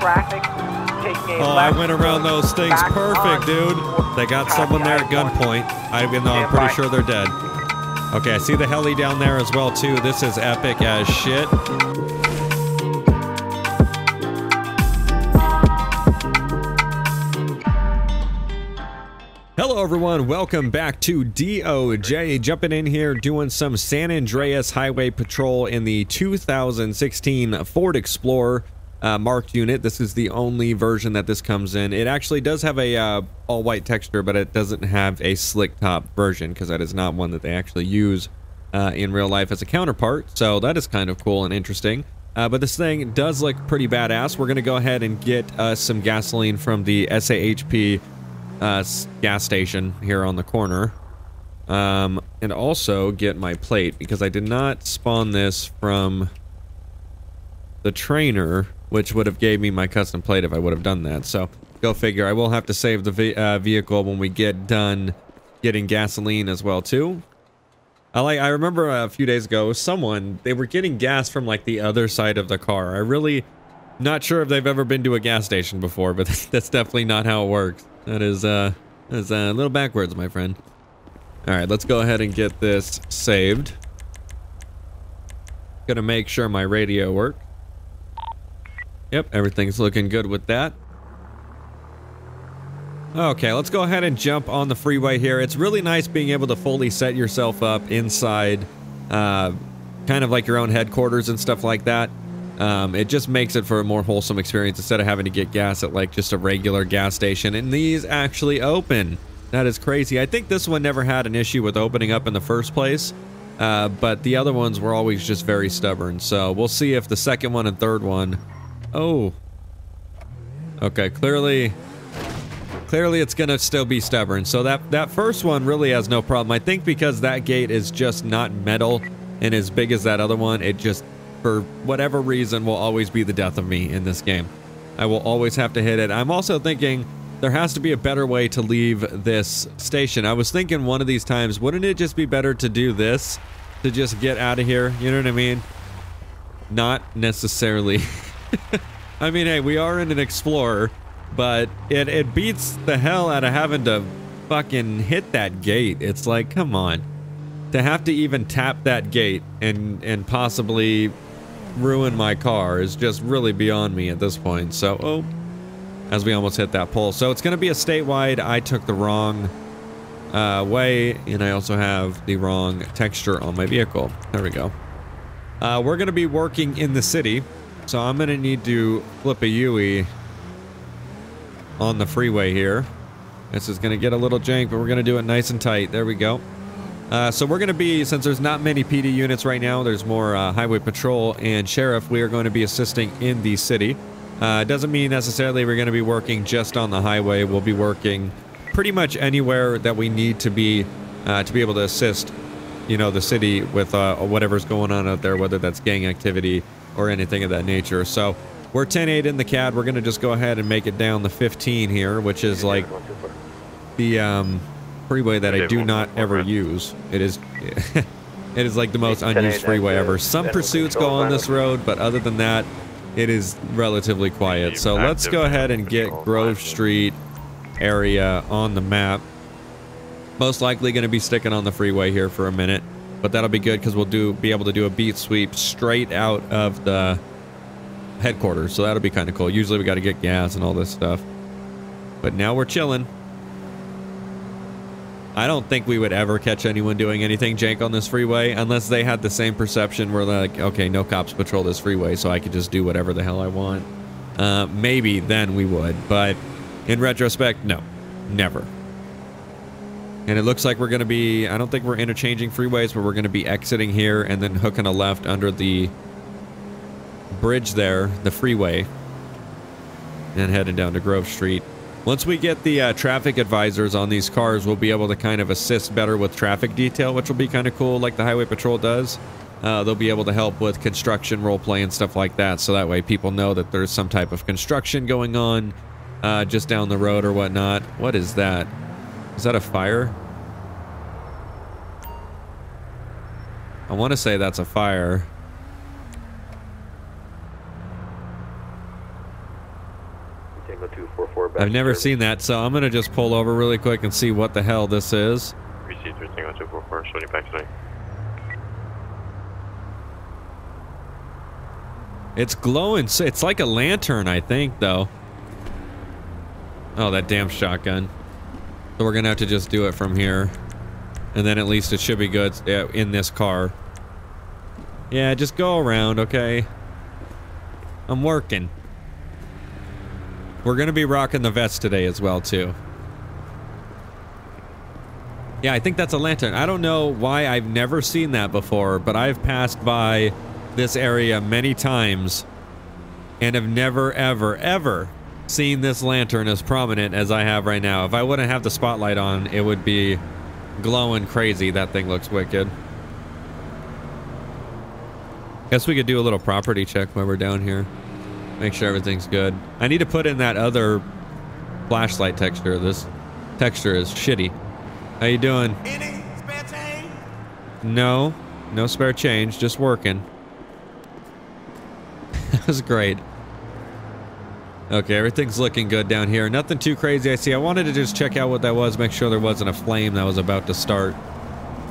traffic. Taking a Oh, I went around those things perfect, dude. They got someone there at gunpoint. I-1. gunpoint, even though I'm pretty sure they're dead. Okay, I see the heli down there as well, too. This is epic as shit. Hello, everyone. Welcome back to DOJ. Jumping in here, doing some San Andreas Highway Patrol in the 2016 Ford Explorer uh, marked unit. This is the only version that this comes in. It actually does have a uh, all-white texture, but it doesn't have a slick top version because that is not one that they actually use uh, in real life as a counterpart. So that is kind of cool and interesting. Uh, but this thing does look pretty badass. We're going to go ahead and get uh, some gasoline from the SAHP uh, gas station here on the corner. Um, and also get my plate because I did not spawn this from the trainer, which would have gave me my custom plate if I would have done that. So go figure. I will have to save the ve- uh, vehicle when we get done getting gasoline as well too. I like. I remember a few days ago, someone they were getting gas from like the other side of the car. I really not sure if they've ever been to a gas station before, but that's definitely not how it works. That is uh, that's uh, a little backwards, my friend. All right, let's go ahead and get this saved. Gonna make sure my radio works. Yep, everything's looking good with that. Okay, let's go ahead and jump on the freeway here. It's really nice being able to fully set yourself up inside, uh, kind of like your own headquarters and stuff like that. Um, it just makes it for a more wholesome experience instead of having to get gas at like just a regular gas station. And these actually open. That is crazy. I think this one never had an issue with opening up in the first place. Uh, but the other ones were always just very stubborn. So we'll see if the second one and third one. Oh. Okay, clearly clearly it's gonna still be stubborn. So that that first one really has no problem. I think because that gate is just not metal and as big as that other one it just for whatever reason will always be the death of me in this game. I will always have to hit it. I'm also thinking there has to be a better way to leave this station. I was thinking one of these times wouldn't it just be better to do this? To just get out of here you know what i mean? Not necessarily I mean, hey, we are in an Explorer, but it, it beats the hell out of having to fucking hit that gate. It's like, come on. To have to even tap that gate and, and possibly ruin my car is just really beyond me at this point. So, oh, as we almost hit that pole. So it's going to be a statewide. I took the wrong uh, way, and I also have the wrong texture on my vehicle. There we go. Uh, we're going to be working in the city, so I'm going to need to flip a Yui on the freeway here. This is going to get a little jank, but we're going to do it nice and tight. There we go. Uh, so we're going to be, since there's not many PD units right now, there's more uh, highway patrol and sheriff, we are going to be assisting in the city. Uh, doesn't mean necessarily we're going to be working just on the highway. We'll be working pretty much anywhere that we need to be uh, to be able to assist, you know, the city with uh, whatever's going on out there, whether that's gang activity or anything of that nature. So we're 10-8 in the CAD. We're going to just go ahead and make it down the 15 here, which is like the um, freeway that I do not ever use. It is it is like the most unused freeway ever. Some pursuits go on this road, but other than that, it is relatively quiet. So let's go ahead and get Grove Street area on the map. Most likely going to be sticking on the freeway here for a minute, but that'll be good because we'll do be able to do a beat sweep straight out of the headquarters. So that'll be kind of cool. Usually we got to get gas and all this stuff, but now we're chilling. I don't think we would ever catch anyone doing anything jank on this freeway unless they had the same perception where like, okay, no cops patrol this freeway, so I could just do whatever the hell I want. Uh, maybe then we would, but in retrospect, no, never. And it looks like we're going to be, I don't think we're interchanging freeways, but we're going to be exiting here and then hooking a left under the bridge there, the freeway, and heading down to Grove Street. Once we get the uh, traffic advisors on these cars, we'll be able to kind of assist better with traffic detail, which will be kind of cool, like the Highway Patrol does. Uh, they'll be able to help with construction roleplay and stuff like that, so that way people know that there's some type of construction going on uh, just down the road or whatnot. What is that? Is that a fire? I want to say that's a fire. I've never seen that, so I'm gonna just pull over really quick and see what the hell this is. Receipt 130244, showing you back tonight. It's glowing. It's like a lantern, I think, though. Oh, that damn shotgun. So we're gonna have to just do it from here. And then at least it should be good in this car. Yeah, just go around, okay? I'm working. We're gonna be rocking the vest today as well, too. Yeah, I think that's a lantern. I don't know why I've never seen that before, but I've passed by this area many times and have never, ever, ever seen this lantern as prominent as I have right now. If I wouldn't have the spotlight on, it would be glowing crazy. That thing looks wicked. Guess we could do a little property check while we're down here. Make sure everything's good. I need to put in that other flashlight texture. This texture is shitty. How you doing? Any spare change? No, no spare change, just working. that was great. Okay, everything's looking good down here. Nothing too crazy I see. I wanted to just check out what that was, make sure there wasn't a flame that was about to start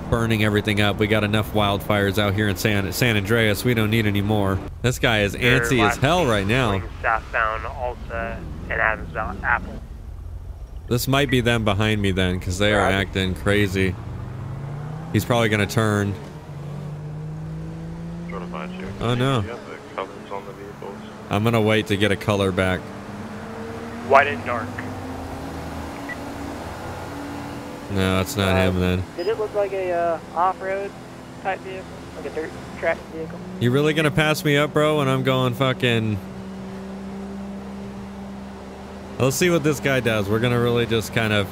burning everything up. We got enough wildfires out here in San, San Andreas. We don't need any more. This guy is Your antsy as hell right now. Southbound Alta and Adamsville Apple. This might be them behind me then, because they are Right. acting crazy. He's probably going to turn. Trying to find you. Oh, no. You have the colors on the vehicles. I'm going to wait to get a color back. White and dark. No, it's not him then. Did it look like a uh, off-road type vehicle, like a dirt track vehicle? You really gonna pass me up, bro, when I'm going fucking... Let's see what this guy does. We're gonna really just kind of...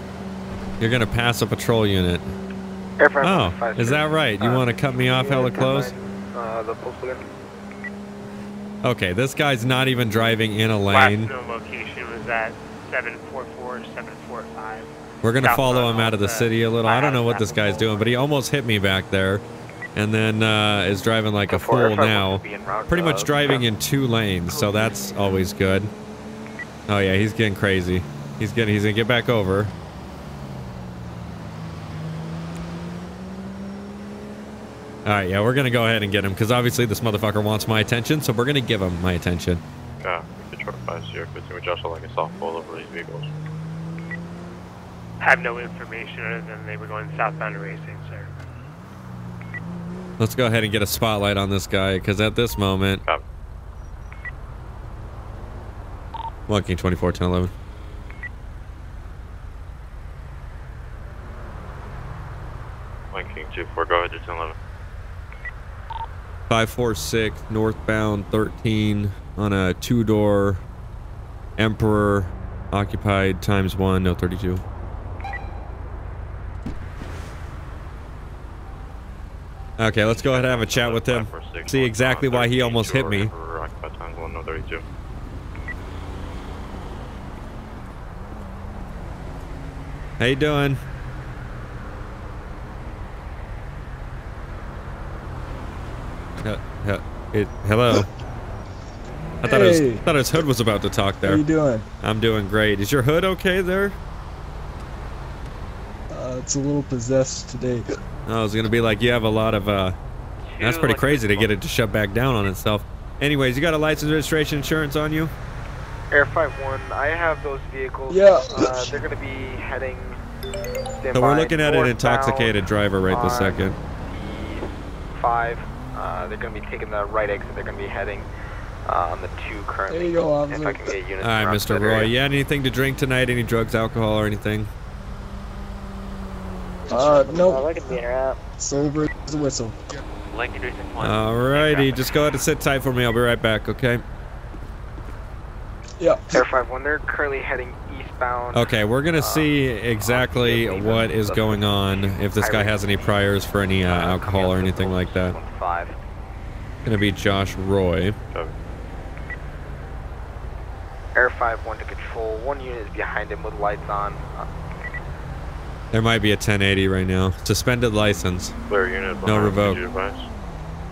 You're gonna pass a patrol unit. Oh, is that right? You want to cut me off hella close? Uh, the postal? Okay, this guy's not even driving in a Last lane. known location was at 744, 745. We're gonna follow him out of the Alta. city a little. I don't know what this guy's doing, but he almost hit me back there. And then uh, is driving like a fool now. Pretty much driving in two lanes, so that's always good. Oh yeah, he's getting crazy. He's getting he's gonna get back over. All right, yeah, we're gonna go ahead and get him because obviously this motherfucker wants my attention, so we're gonna give him my attention. Yeah, we could try to find you. But we just like a softball over these vehicles. Have no information other than they were going southbound racing, sir. Let's go ahead and get a spotlight on this guy because at this moment, Copy. one King 24 10 11. One King 2-4, go ahead to 1011. 546 northbound 13 on a two door Emperor occupied times one, no 32. Okay, let's go ahead and have a chat with him. See exactly why he almost hit me. Emperor, occupied times 1, no 32. How you doing? Uh, uh, it, hello. I thought, his, Hey. thought his hood was about to talk there. How you doing? I'm doing great. Is your hood okay there? Uh, it's a little possessed today. I was gonna be like, you have a lot of. uh That's pretty crazy to get it to shut back down on itself. Anyways, you got a license, registration, insurance on you? Air 51, I have those vehicles. Yeah. Uh, they're going to be heading. So we're looking at an intoxicated driver right this second. Five. Uh, they're going to be taking the right exit. They're going to be heading uh, on the two currently. There you go, If I officer. can get units. All right, Mr. Roy. area. You had anything to drink tonight? Any drugs, alcohol, or anything? Uh, nope. look at being out. Sober as a whistle. Lincoln 361. Alrighty, just go ahead and sit tight for me. I'll be right back. Okay. Yeah. Air 51, they're currently heading eastbound. Okay, we're gonna Uh, see exactly obviously, what the- is the going on. If this guy has any priors for any uh, alcohol or anything like that. 115. Gonna be Josh Roy. Air 5-1 to control. One unit is behind him with lights on. Uh, There might be a 1080 right now. Suspended license. Clear unit. No revoke. could you advise?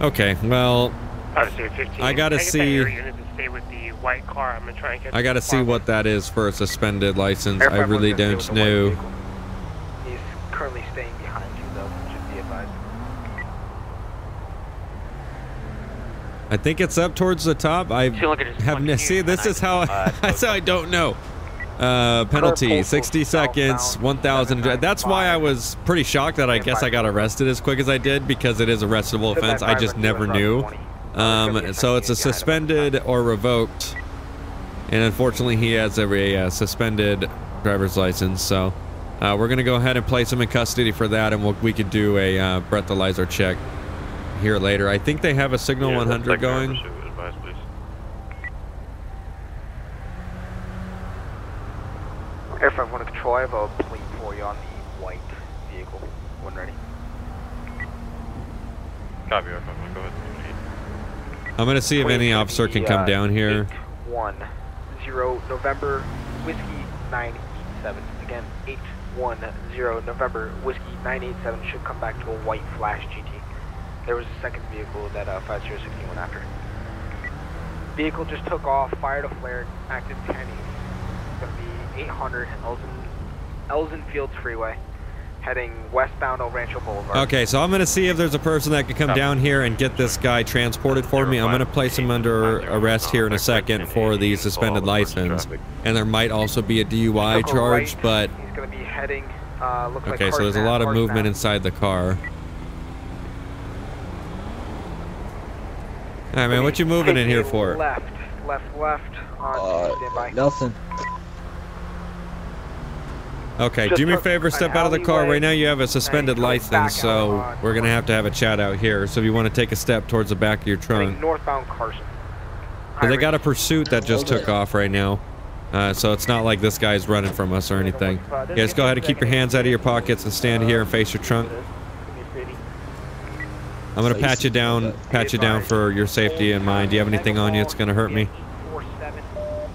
Okay, well, I gotta see- your unit is stay with the white car. I'm gonna try and catch. I gotta see what that is for a suspended license. Air I really don't stay with the white know. He's currently staying behind you, though. Just be advised. I think it's up towards the top. I Two look at this have one no, see. This is how uh, that's how I don't know. Uh, penalty 60 seconds, 1,000. That's why I was pretty shocked that I guess I got arrested as quick as I did because it is a arrestable Sit offense. I just never and knew. About 20. It's gonna Um, so it's a suspended or revoked, and unfortunately he has a, a, uh, suspended driver's license. So uh, we're gonna go ahead and place him in custody for that, and we'll, we could do a uh, breathalyzer check here later. I think they have a signal Yeah, 100 secondary going. pursuit, Air 5 1 control. I have a plate for you on the white vehicle. When ready. Copy, Air 5, go ahead. I'm gonna see if any officer can come down here. 810 November Whiskey 987. Again, 810 November Whiskey 987 should come back to a white flash GT. There was a second vehicle that uh, 5016 went after. Vehicle just took off, fired a flare, active 1080. It's going to be 800 Elysian, Elysian Fields Freeway, heading westbound El Rancho Boulevard. Okay, so I'm gonna see if there's a person that can come down here and get this guy transported for me. I'm gonna place him under arrest here in a second for the suspended license, and there might also be a DUI charge, but He's going to be heading, uh, looks okay, so there's a lot of movement inside the car. All right, man, what you moving in here for? Left, left, left on Uh, standby. Nothing. Okay, Just do me a favor, step out of the car. alleyway Right now you have a suspended license, so on- we're gonna have to have a chat out here. So if you want to take a step towards the back of your Heading trunk. northbound Carson. But they got a pursuit that just took off right now. Uh, so it's not like this guy's running from us or anything. You guys go ahead and keep your hands out of your pockets and stand here and face your trunk. I'm gonna pat you down, pat you down for your safety in mind. Do you have anything on you that's gonna hurt me? 47.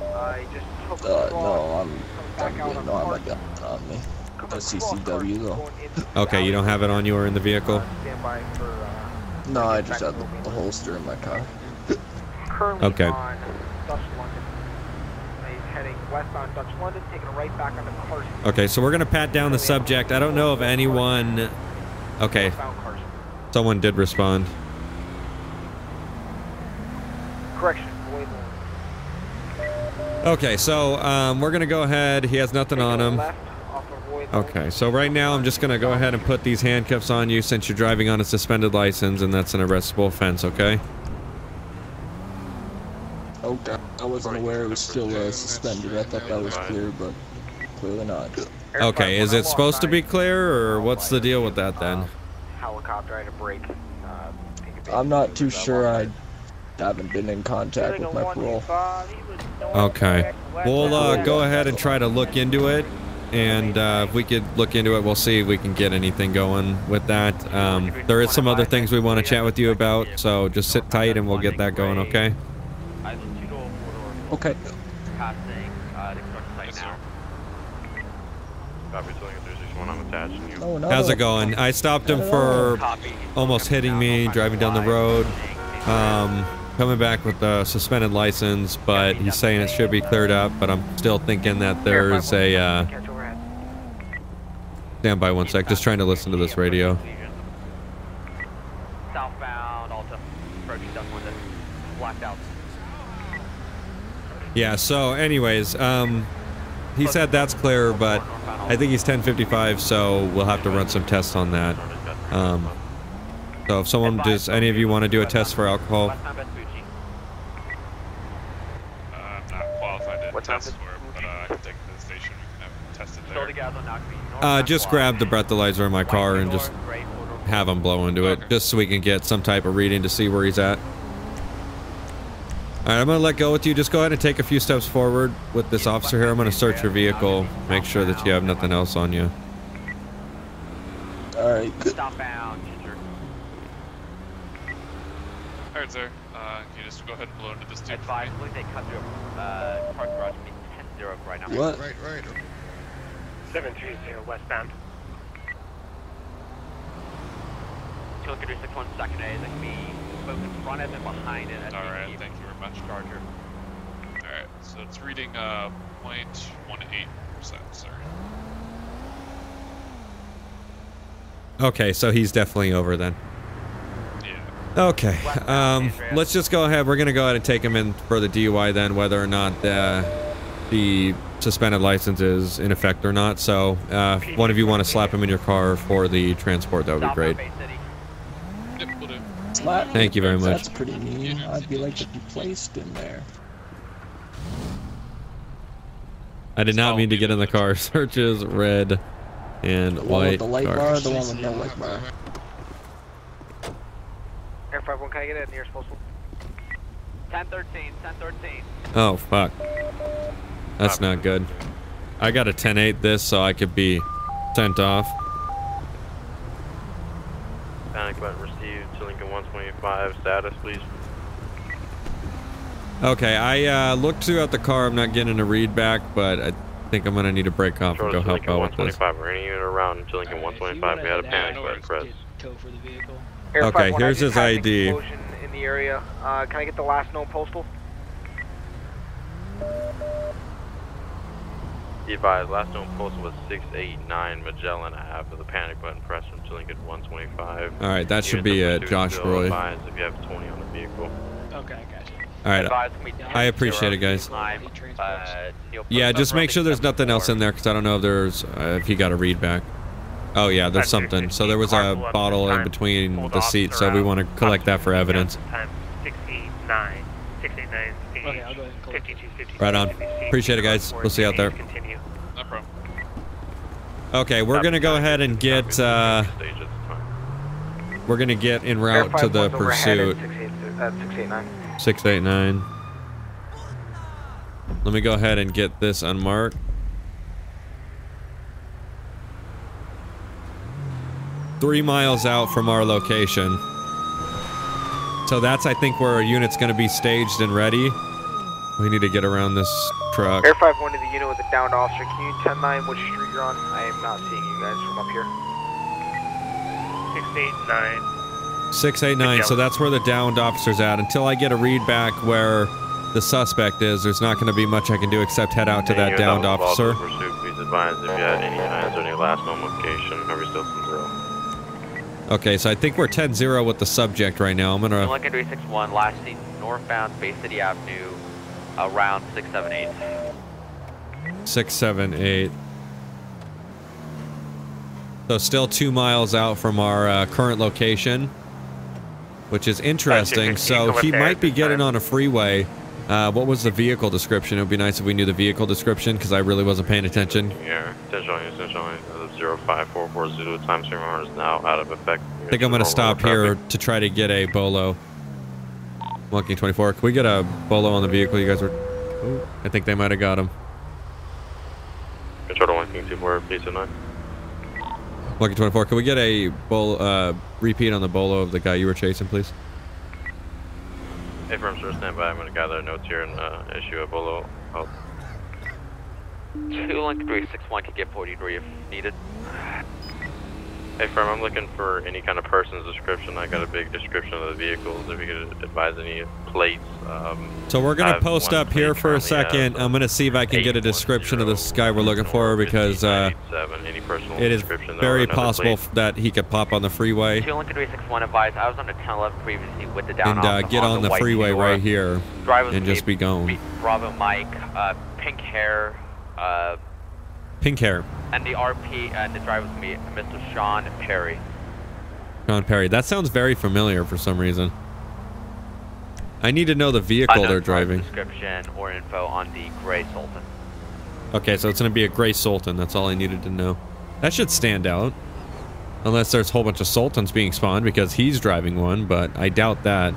Uh, he just took Uh, across, no, I'm, coming I'm back out good. on No, I'm Carson, not got on me. coming A CCW though. going into the Okay, you don't have it on you or in the vehicle. Standby for, No, I just back have the, the holster in my car. Okay. on Dutch London. He's heading westbound Dutch London, taking a right back onto Carson. Okay, so we're gonna pat down the subject. I don't know if anyone. Okay, someone did respond. Correction, Okay, so um, we're gonna go ahead. He has nothing on Taking a him. Left off of Boyd Lane. Okay, so right now I'm just gonna go ahead and put these handcuffs on you since you're driving on a suspended license, and that's an arrestable offense. Okay. Okay. I wasn't aware it was still uh, suspended. I thought that was clear, but clearly not. Okay, is it supposed to be clear, or what's the deal with that then? Helicopter had a break. I'm not too sure. I haven't been in contact with my parole. Okay. We'll uh, go ahead and try to look into it, and uh, if we could look into it, we'll see if we can get anything going with that. Um, there is some other things we want to chat with you about, so just sit tight and we'll get that going. Okay. Island two door, four door, Okay. passing uh, the construction site now. Copy, telling you there's just one I'm attaching you. No, no. How's it going? I stopped him for almost hitting me driving down the road. Um, coming back with a suspended license, but he's saying it should be cleared up. But I'm still thinking that there's a uh, catch overhead. Stand by one sec. Just trying to listen to this radio. Southbound, Alta, approaching Dutch London, blacked out. Yeah. So, anyways, um, he said that's clear, but I think he's 1055, so we'll have to run some tests on that. Um, so if someone does, any of you want to do a test for alcohol? Uh, I'm not qualified to What test time for it, but uh, I can take it to the station. We can have it tested Still there. together, not me. Uh, just grab the breathalyzer in my car and just have him blow into it, just so we can get some type of reading to see where he's at. All right, I'm gonna let go with you. Just go ahead and take a few steps forward with this officer here. I'm gonna search your vehicle, make sure that you have nothing else on you. All right. Southbound, Ginger. Alright, sir. Uh, can you just go ahead and blow into this tube? for me? Believe they cut through a uh, park garage, be 10-0 right now. What? 730 westbound. Two hundred six one second A, that can be both in front of and behind it. Alright, thank you very much. Charger. Alright, so it's reading uh 0.18%, sir. Okay, so he's definitely over then. Yeah. Okay, um, let's just go ahead. We're gonna go ahead and take him in for the DUI then, whether or not uh, the suspended license is in effect or not. So, uh, if one of you want to slap him in your car for the transport, that would be great. Bay City. Yep, will do. Slap. Thank you very much. That's pretty mean. I'd be like to be placed in there. I did not mean to get in the car. Searches red and The white the light car. bar, the one with no light bar. Air 51, can I get a nearest postal? 1013, 1013. Oh fuck, that's not good. I got a 10-8 this, so I could be sent off. Panic button received to Lincoln 125. Status, please. Okay, I uh, looked throughout the car. I'm not getting a read back, but I think I'm gonna need to break off and go help out with this. 125. We're any unit around to Lincoln 125. We had a panic button press. For the vehicle. Air Okay, here's his ID. Explosion in the area. Uh, can I get the last known postal? Be advised, last known postal was 689 Magellan Ave with a panic button press from to Lincoln 125. All right, that should be it, Josh Roy. advised if you have 20 on the vehicle. Okay, I got you. All right, Advise I appreciate it, guys. Time, uh, Yeah, just make sure there's nothing else in there because I don't know if there's uh, if he got a read back. Oh yeah, there's something. So there was a bottle in between the seats, so we want to collect that for evidence. Time 689. 689 Okay, I'll go ahead and collect 52, Right on. Appreciate it, guys. We'll see you out there. Continue. No problem. Okay, we're gonna go ahead and get uh, Stage at the time. we're gonna get en route to the pursuit. At 68 at 689. Six eight nine. Let me go ahead and get this unmarked. Three miles out from our location. So that's, I think, where our unit's going to be staged and ready. We need to get around this truck. Air 51 to the unit with a downed officer. Can you 10 9 which street you're on? I am not seeing you guys from up here. 689. 689, so that's where the downed officer's at. Until I get a read back where the suspect is, there's not going to be much I can do except head out to Any that downed that was involved officer. Pursuit, please advise if you had any hands or any last known location. Are we still from zero? Okay, so I think we're 10-0 with the subject right now. I'm going to... Lincoln 361, last seen northbound Bay City Avenue, around 678. Six, seven, eight. So still two miles out from our uh, current location, which is interesting. So he might be getting on a freeway. Uh, what was the vehicle description? It would be nice if we knew the vehicle description because I really wasn't paying attention. Yeah, attention on attention on uh, 05440. Time streamer is now out of effect. I think I'm going to stop here to try to get a bolo. Monkey 24. Can we get a bolo on the vehicle? You guys were. Ooh, I think they might have got him. Control to 1 King 24, please tonight. Monkey 24. Can we get a bol uh, repeat on the bolo of the guy you were chasing, please? Hey, firm, sir, stand by. I'm going to gather notes here and uh, issue a bolo. Oh, 2 Lincoln 361 can get 43 if needed. Hey, firm, I'm looking for any kind of person's description. I got a big description of the vehicles. If you could advise any plates. Um, So we're gonna post up here for a second. I'm gonna see if I can get a description of this guy we're looking for because uh, Any personal it is description there very possible plate? that he could pop on the freeway 2 Lincoln 361 advised, I was on the 1011 previously with the down and uh, officer get on the white freeway Fedora. right here Driver was and just be going. Bravo Mike, uh, pink hair, uh, Pink hair, and the RP, and uh, the driver was me, Mr. Sean Perry. John Perry. That sounds very familiar for some reason. I need to know the vehicle Unknown they're driving. Description or info on the gray Sultan. Okay, so it's gonna be a gray Sultan. That's all I needed to know. That should stand out. Unless there's a whole bunch of Sultans being spawned because he's driving one, but I doubt that.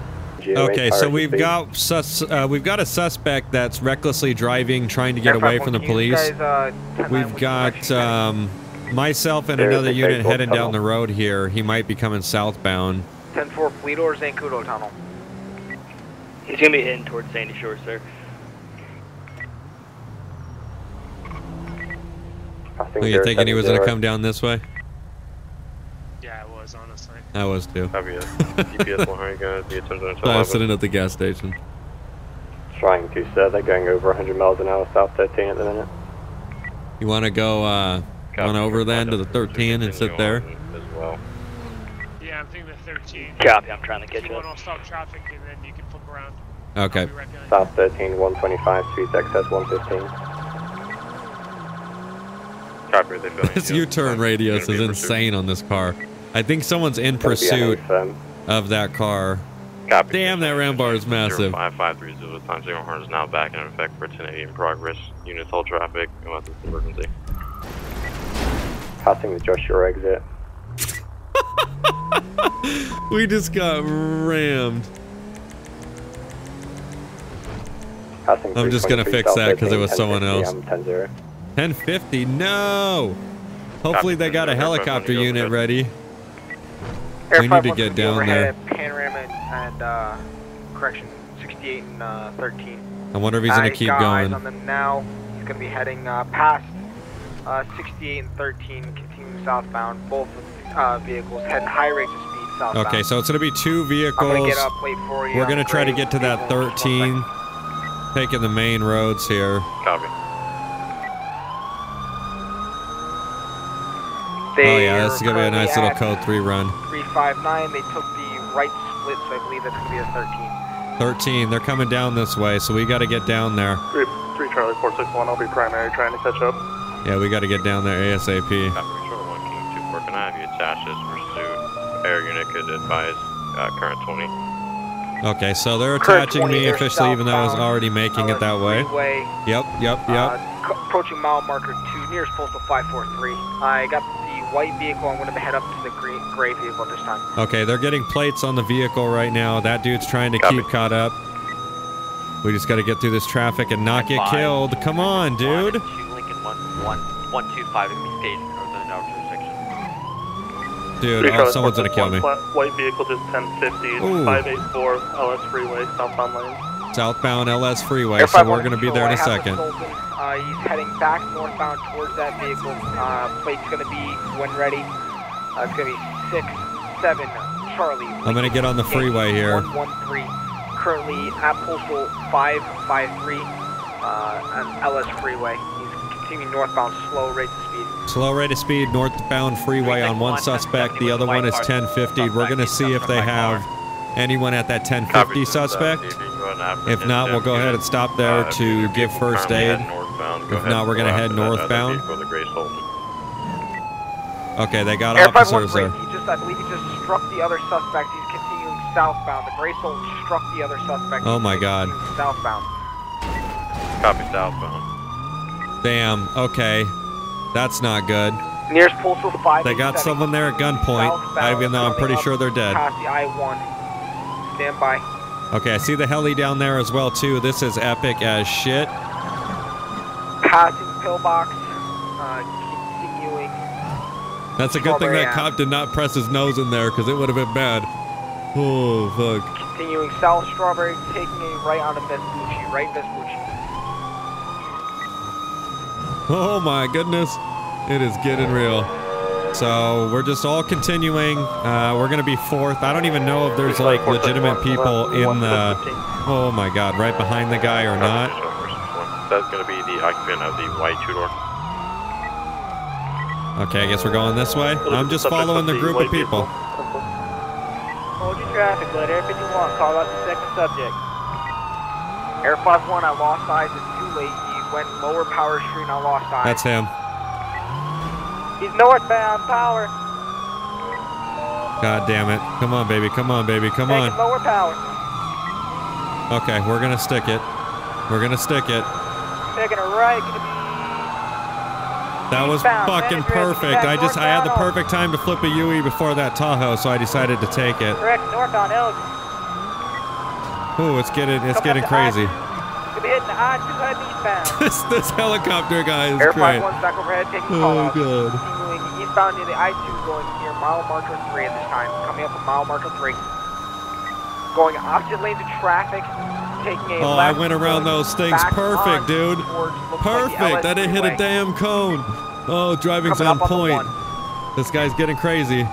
Okay, so we've got sus uh, we've got a suspect that's recklessly driving, trying to get away from the police. guys, uh, 10 We've got um, myself and another unit heading down the road here. He might be coming southbound. 10-4 Fleet or Zancudo Tunnel. He's gonna be heading towards Sandy Shore, sir. Are you thinking he was gonna come down this way? Yeah, it was, honestly. I was too. Copy it. GPS 100, guys. The attention So I was sitting at the gas station. Trying to, sir. They're going over 100 miles an hour, south 13 at the minute. You want to go uh, on over then to the 13 and sit there? As well. Yeah, I'm thinking the 13. Copy, I'm trying to If catch you up. want to stop traffic, and then you can flip around. Okay. Right. South 13, 125, street excess 115. Copy, they feel This U-turn radius is insane on this car. I think someone's in Gonna pursuit um, of that car. Copy. Damn, that ram bar is massive. 5530 time signal horn is now back in effect for 1080 in progress. Units hold traffic. Unless this emergency. Passing the Joshua exit. We just got rammed. Passing I'm just gonna fix that because it was someone else. 1050, um, no! Hopefully they got a helicopter unit ready. Air We need to get down there. at Panorama and, and uh, correction, 68 and uh, 13. I wonder if he's gonna Uh, keep got going. Eyes on them now. He's gonna be heading uh, past uh, 68 and 13, continuing southbound. Both uh, vehicles heading high rates of speed southbound. Okay, so it's gonna be two I'm vehicles. gonna get up, wait for you. We're gonna try to get to that Vehicle in just one 13, taking the main roads here. Copy. Oh yeah, this is gonna be a nice little code three run. 359. They took the right split, so I believe that's gonna be a 13. 13, they're coming down this way, so we gotta get down there. 3, 3 Charlie 461, I'll be primary trying to catch up. Yeah, we gotta get down there ASAP. Copy. Control 1 King 2 4 can I have you attach this pursuit? Air unit could advise uh, current 20. Okay, so they're attaching 20, me they're officially, even though I was already making it that way. Freeway, Yep, yep, uh, yep. c- approaching mile marker 2, nearest postal 543. I got the white vehicle. I'm gonna head up to the gray, gray vehicle this time. Okay, they're getting plates on the vehicle right now. That dude's trying to keep caught up. We just gotta get through this traffic and not get Five. killed. Come on, dude. Two Lincoln one one one two five in stage or the. Dude, oh, someone's gonna kill me. White vehicle just 1050, Ooh. 584 LS Freeway, southbound lane. Southbound LS Freeway, Air so we're gonna be there in a have the second. Sultan. Uh, he's heading back northbound towards that vehicle. Uh, plate's gonna be when ready. Uh, it's gonna be six seven Charlie. I'm gonna get on the freeway here. One one three. Currently at postal five five three. Uh, on LS Freeway. He's continuing northbound, slow rate of speed. Slow rate of speed, northbound freeway on one suspect. The other one is 1050. We're gonna see if they have anyone at that 1050 suspect. If not, we'll go ahead and stop there to give first aid. If not, we're gonna head northbound. Okay, they got Air 5 officers there. He just, I believe he just struck the other suspect. He's continuing southbound. The Gray Sultan struck the other suspect. Oh my god. Southbound. Copy southbound. Damn, okay. That's not good. Nearest postal 5. They got someone there at gunpoint, even though I'm pretty sure they're dead. Past the I-1. Stand by. Okay, I see the heli down there as well too. This is epic as shit. Passing pillbox. Uh, continuing. That's a good thing that cop did not press his nose in there because it would have been bad. Oh, fuck. Continuing south Strawberry. Taking a right onto Vespucci. Right Vespucci. Oh my goodness. It is getting real. So we're just all continuing. Uh, we're going to be fourth. I don't even know if there's like legitimate people in the. Oh my god, right behind the guy or not. That's going to be the occupant of the white two-door. Okay, I guess we're going this way. I'm just following the group of people. Hold your traffic, let Air 51 call out the second subject. Air 5-1, I lost eyes. It's too late. He went lower power street and I lost eyes. That's him. He's northbound, power. God damn it. Come on, baby. Come on, baby. Come Taking on. lower power. Okay, we're going to stick it. We're going to stick it. Taking a right, gonna be That was Eastbound, fucking perfect. I just I had the perfect time to flip a UE before that Tahoe, so I decided to take it. correct northbound Elgin. Ooh, it's getting it's Coming getting crazy. Gonna be hitting the I-2 heading eastbound. this this helicopter guy is Air great. 5-1's back overhead taking Oh out. god. Continuing eastbound near the I-2 going near mile marker 3 at this time. Coming up at mile marker 3. Going opposite lanes of traffic. Taking a Oh, I went around those things perfect, dude. towards, looks like Perfect. LS I didn't hit a damn cone. Oh, driving's Coming on up on point. This guy's getting crazy.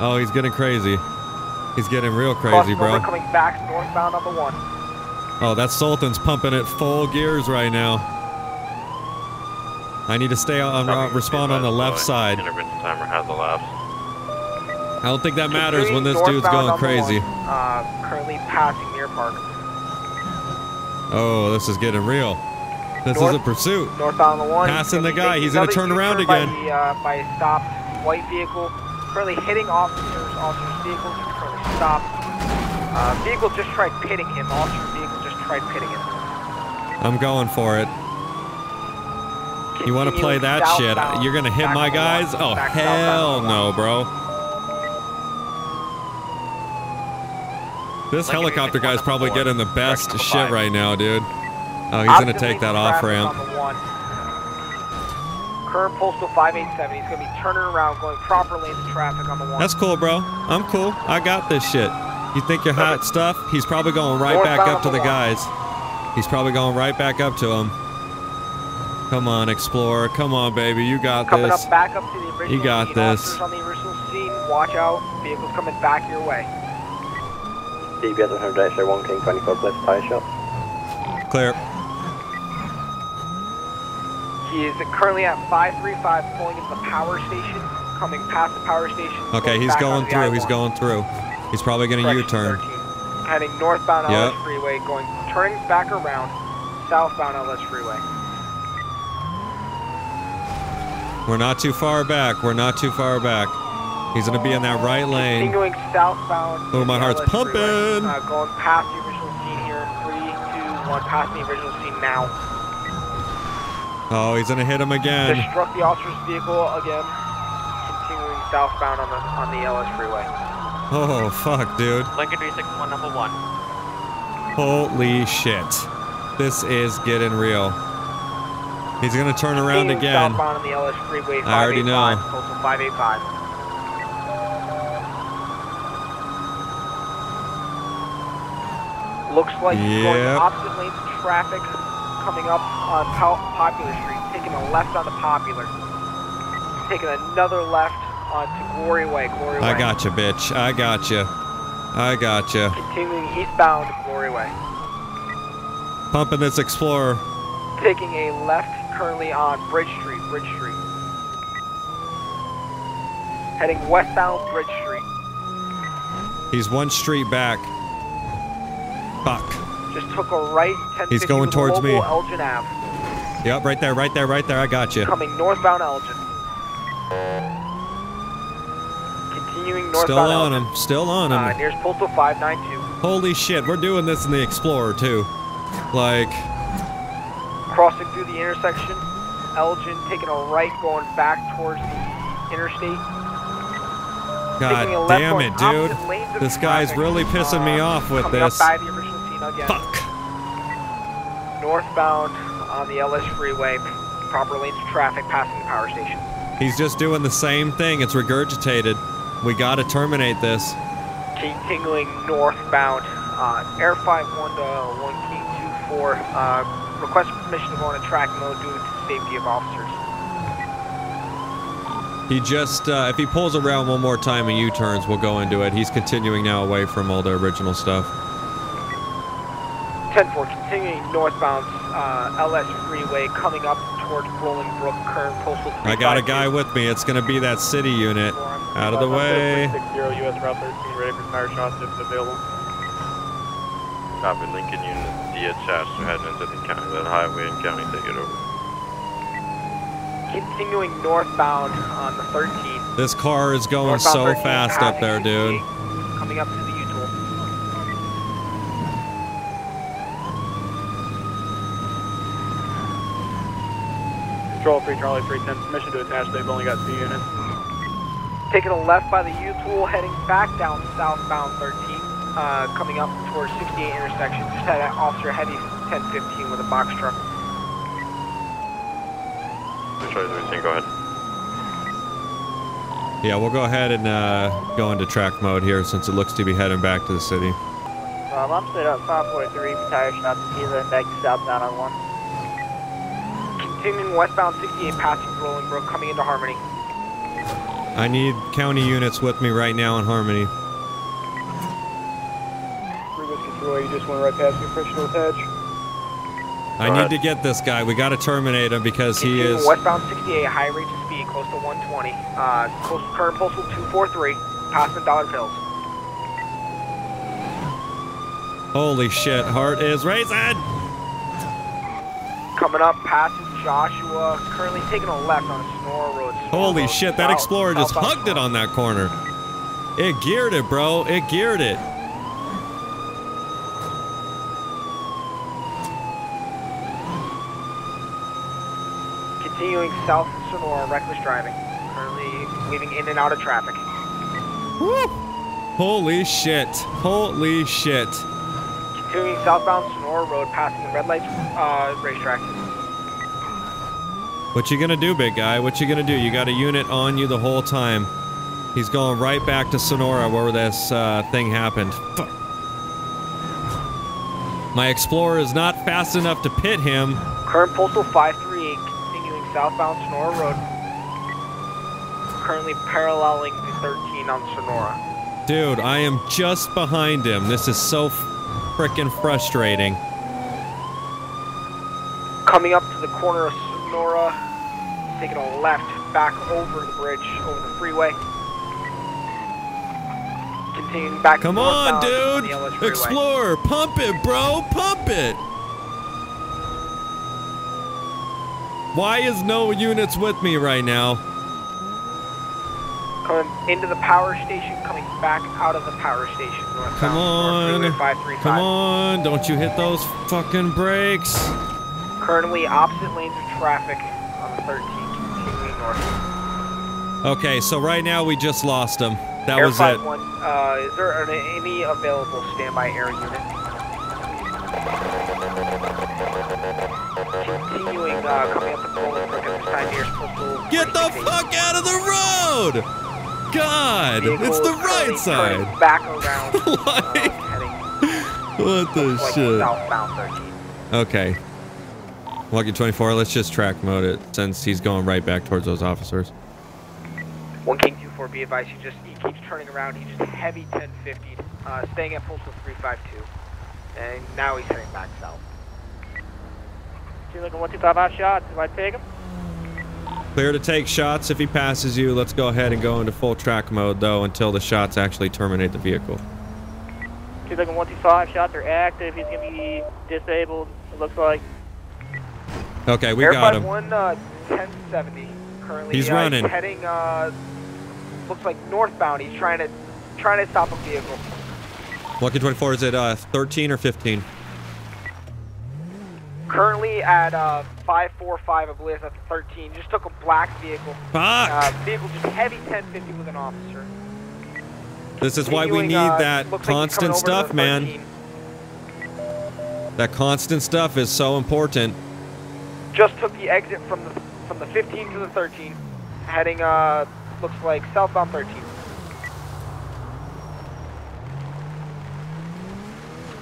Oh, he's getting crazy. He's getting real crazy, Crossing over, bro. coming back northbound on the one. Oh, that Sultan's pumping at full gears right now. I need to stay on uh, respond on the left side. Intervention timer has elapsed. I don't think that matters when this dude's going northbound on the crazy. one, Uh, currently passing near park. Oh, this is getting real. This is a pursuit. Northbound on the one. Passing the guy. He's gonna turn around U-turn by again. the, uh, by a stopped white vehicle. Currently hitting officers. Officer's vehicle. He's currently stopped. Uh, vehicle just tried pitting him. Officer's vehicle just tried pitting him. I'm going for it. You want to play that shit? You're gonna hit my guys? one, Oh hell southbound. no, bro. This Lincoln helicopter guy's probably 104, getting the best shit right now, dude. Oh, he's gonna take that off ramp. on. Current postal 587. He's gonna be turning around, going proper lanes of traffic on the one. That's cool, bro. I'm cool. I got this shit. You think you're hot stuff? He's probably going right back up to the guys. He's probably going right back up to him. Come on, Explorer. Come on, baby. You got coming this. up back up to the original You got this. On the original scene. Watch out. Vehicles coming back your way. DBS 100 X-ray 1 King 24 Bliss tire shop. Clear. He is currently at 535, pulling into the power station, coming past the power station. Okay, he's going through. He's going through. He's probably going to U-turn. Heading northbound Yep. LS Freeway, going turning back around, southbound LS Freeway. We're not too far back. We're not too far back. He's gonna be in that right lane. Continuing southbound. Oh, my heart's LS Freeway, pumping. Uh, going past the original scene here in three, two, one. Past the original scene now. Oh, he's gonna hit him again. Just again. struck the officer's vehicle again. Continuing southbound on the on the LS Freeway. Oh, fuck, dude. Lincoln 361, number one. Holy shit. This is getting real. He's gonna turn around again. Southbound on the LS Freeway. I already know. 585, Postal 585. Looks like he's going Yep. opposite lanes of traffic coming up on Popular Street, taking a left on the Popular. Taking another left onto Glory Way, Glory Way. I got you, bitch. I got you. I got you. Continuing eastbound Glory Way. Pumping this Explorer. Taking a left currently on Bridge Street, Bridge Street. Heading westbound Bridge Street. He's one street back. Fuck. Just took a right 10 He's going towards me. Elgin Ave. Yep, right there, right there, right there. I got you. Coming northbound Elgin. Continuing northbound Still on Elgin. him. Still on Uh, him. nearest postal 592. Holy shit, we're doing this in the Explorer too. Like, Crossing through the intersection. Elgin taking a right going back towards the interstate. God damn it, dude. opposite lanes of This guy's traffic, really pissing me uh, off with this. Up by the original scene again. Fuck. Northbound on the LS freeway. Proper lanes of traffic passing the power station. He's just doing the same thing. It's regurgitated. We gotta terminate this. Continuing northbound. Uh, Air 51 to 1 King 24. Uh, request permission to go on a track mode due to the safety of officers. He just, uh, if he pulls around one more time and U-turns, we'll go into it. He's continuing now away from all the original stuff. 10-4, continuing northbound uh, LS freeway coming up towards Bolingbroke, current postal I got a guy with me. It's gonna be that city unit. Out of the way. 60 US Route 13, ready for tire shots if available. Copy Lincoln Unit DHS. We're heading into the county, the highway and county. Take it over. Continuing northbound on the 13. This car is going Northbound so 13, fast up there, dude. Coming up to the U-tool. Control 3 Charlie 310, permission to attach, they've only got two units. Taking a left by the U-tool, heading back down southbound 13. Uh, coming up towards 68 intersection. Just had an officer heavy 1015 with a box truck. Detroit 13, go ahead. Yeah, we'll go ahead and uh, go into track mode here since it looks to be heading back to the city. Um, I'm set up 543 for tire shots and healing back to southbound on one. Continuing westbound 68 passing Bolingbroke, coming into Harmony. I need county units with me right now in Harmony. 3 Whiskey freeway. You just went right past me, Fresh North Edge. I need to get this guy. We got to terminate him because he Continuing is. Westbound 68, high rate of speed, close to 120. Uh, close, current postal 243, passing dollar bills. Holy shit! Heart is racing. Coming up, passes Joshua, currently taking a left on Senora Road. Senora Holy Road, shit! That Explorer just hugged it on that corner. It geared it, bro. It geared it. Continuing south Senora, reckless driving. Currently weaving in and out of traffic. Holy shit! Holy shit! Continuing southbound Senora Road, passing the red light uh, racetrack. What you gonna do, big guy? What you gonna do? You got a unit on you the whole time. He's going right back to Senora where this uh, thing happened. Fuck. My Explorer is not fast enough to pit him. Current postal 538, continuing southbound Senora Road. Currently paralleling the 13 on Senora. Dude, I am just behind him. This is so freaking frustrating. Coming up to the corner of Senora, taking a left back over the bridge, over the freeway. Continuing back Come on, dude! Explorer, pump it, bro! Pump it! Why is no units with me right now? Coming into the power station, coming back out of the power station. Northbound, Come on. 535. Come on, don't you hit those fucking brakes. Currently opposite lanes of traffic on the 13, north. Okay, so right now we just lost him. That Air was it. 51, uh, is there an- any available standby air unit? Continuing, uh, coming up the Bolingbroke at this time, air postal. Get the fuck out of the road! God, Vehicle it's the right side. Back around, uh, heading What the like shit? southbound 13. Okay. Lucky 24, let's just track mode it since he's going right back towards those officers. One King 24, be advised, he just he keeps turning around. He just heavy 1050, uh, staying at postal 352, and now he's heading back south. You looking 125 out shots? If I take him? Clear to take shots if he passes you. Let's go ahead and go into full track mode though until the shots actually terminate the vehicle. You looking 125 shots are active. He's gonna be disabled. It looks like. Okay, we Air got him. 51, uh, 1070. Currently, He's uh, running. heading, uh, looks like northbound. He's trying to, trying to stop a vehicle. Lucky 24, is it uh, 13 or 15? Currently at, uh, 545, I believe that's 13. Just took a black vehicle. Fuck! Uh, vehicle just heavy 1050 with an officer. This is why we need uh, that like constant to stuff, man. That constant stuff is so important. Just took the exit from the, from the 15 to the 13. Heading, uh, looks like southbound 13.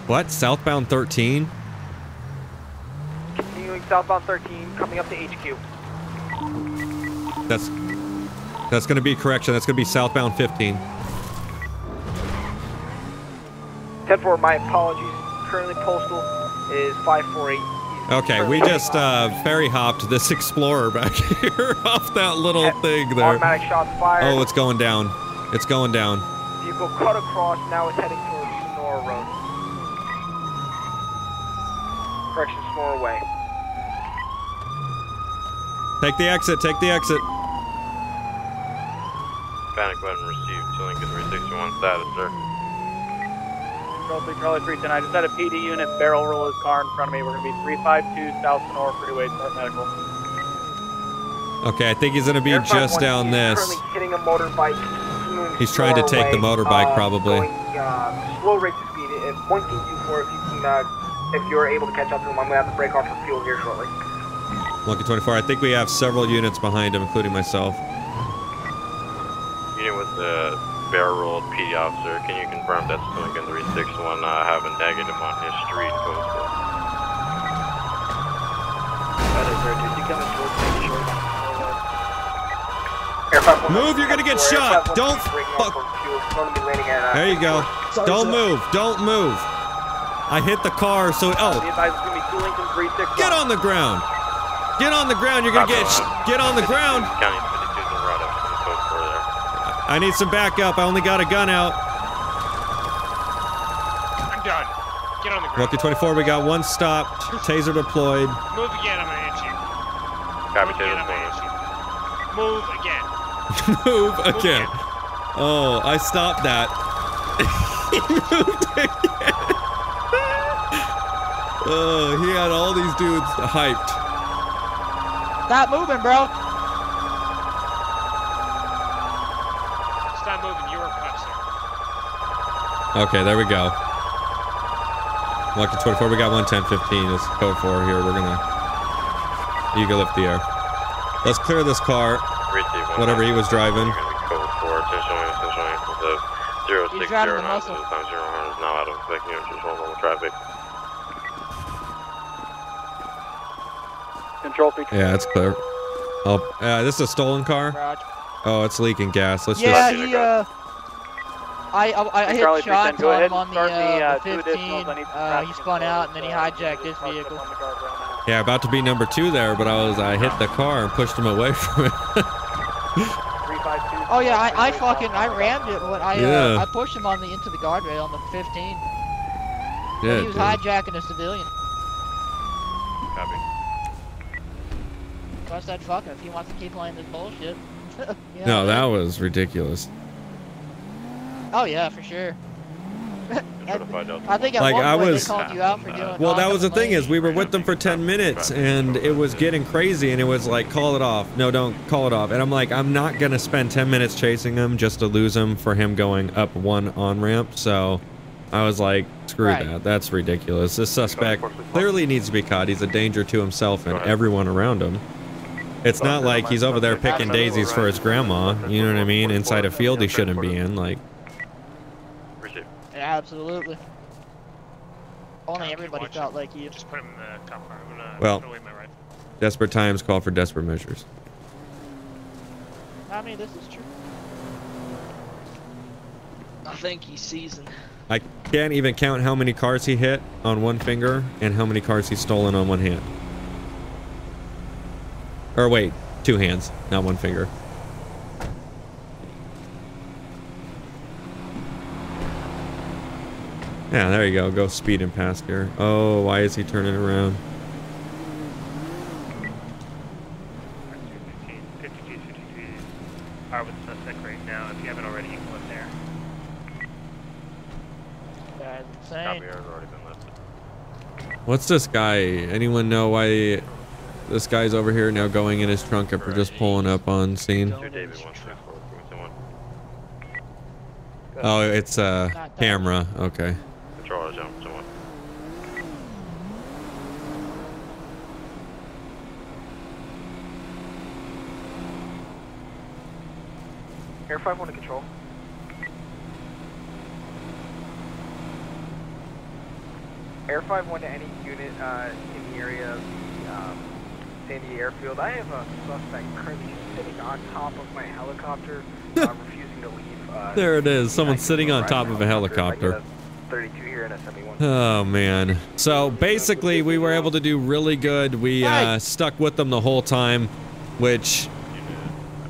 What? Southbound 13? Continuing southbound 13, coming up to HQ. That's that's gonna be correction. That's gonna be southbound 15. 10-4, my apologies. Currently postal is 548. He's Okay, we just heading, uh, ferry hopped this Explorer back here off that little thing there. Automatic shots fired. Oh, it's going down. It's going down. Vehicle cut across, now it's heading towards Senora Road. Correction, Senora Way. Take the exit. Take the exit. Panic button received. To Lincoln 361 status, sir. Control 3 Charlie 310. I just had a PD unit barrel roll his car in front of me. We're going to be 352 South Senora Freeway, start medical. Okay, I think he's gonna be Air just down he's this. Hitting a motorbike. He's trying to Senora take the Way, motorbike, uh, probably. Going, uh, slow rate to speed. If one King 24, if you can, uh, if you're able to catch up to him, I'm gonna have to break off for fuel here shortly. Lucky 24. I think we have several units behind him, including myself. Unit with the barrel PD officer, can you confirm that Lincoln 361 uh, have a negative on his street postal? That is sir. Did you come in towards me, short? Air 51, Move, you're gonna get shot. Don't fuck. off for fuel. It's going to be landing at, uh, There you go. Don't move. Don't move. I hit the car, so oh, advised, it's going to be Toolington 361. get on the ground. Get on the ground. You're gonna get sh- get on the ground. County 52 Silverado. Code 4 there. I need some backup. I only got a gun out. I'm done. Get on the ground. Rookie 24, we got one stopped. Taser deployed. Move again, I'm gonna hit you. Copy, Move again, I'm gonna hit you. Move again. Move again. Oh, I stopped that. he moved again. oh, he had all these dudes hyped. Stop moving, bro. Stop moving, you're a cop, sir. Okay, there we go. Lucky 24, we got 11015 is code 4 here. We're gonna Eagle lift the air. Let's clear this car. Receive Whatever he was driving. You're going to be code 4. Attention, attention, attention. He's driving the 0609 muscle. times 0 is now out of effect. Unit control normal traffic. Control 3. Yeah, it's clear. Oh, uh, this is a stolen car. Oh, it's leaking gas. Let's Yeah, just. he, uh... I, I, I hit Charlie shots go on ahead on the, start the, uh, uh, the 15. additionals. I need some Uh, he traffic spun out and then he hijacked uh, his vehicle. on the guardrail now. Yeah, about to be number two there, but I was I hit the car and pushed him away from it. Oh yeah, I, I fucking I rammed it. When I Yeah. uh, I pushed him on the into the guardrail on the 15. Yeah, he was dude. hijacking a civilian. Copy. So I said, fuck him if he wants to keep playing this bullshit. Yeah, No, man. that was ridiculous. Oh yeah, for sure. Certified I think at Like, one I point was- they called you out for doing. Well, that was the oncoming thing is we were with them for 10 minutes and it was getting crazy and it was like call it off. No, don't call it off. And I'm like I'm not going to spend 10 minutes chasing him just to lose him for him going up one on ramp. So I was like screw Right. that. That's ridiculous. This suspect clearly needs to be caught. He's a danger to himself and everyone around him. It's not like he's over there picking daisies for his grandma. You know what I mean? Inside a field he shouldn't be in. Like, Receive. Yeah, absolutely. Only Keep everybody watching. felt like you. Just put him in the cop car. I'm gonna Well- put away my rifle. desperate times call for desperate measures. I mean, this is true. I think he's seasoned. I can't even count how many cars he hit on one finger and how many cars he's stolen on one hand. Or wait, two hands, not one finger. Yeah, there you go. Go speed speeding past here. Oh, why is he turning around? 15, 52, 52. Are with right now. If you haven't already, there. What's this guy? Anyone know why this guy's over here now going in his trunk after just pulling up on scene? Sir David 134. Frequency 1. Oh, it's a Not camera. Okay. Control, jump to 1. Air 5 1 to control. Air 5 1 to any unit uh, in the area of the um, Sandy Airfield. I have a suspect currently sitting on top of my helicopter, uh, refusing to leave. Uh, There it is. Someone's I sitting on top of a If helicopter. Get a 32 here and a 71. Oh man. So basically we were able to do really good. We uh, stuck with them the whole time, which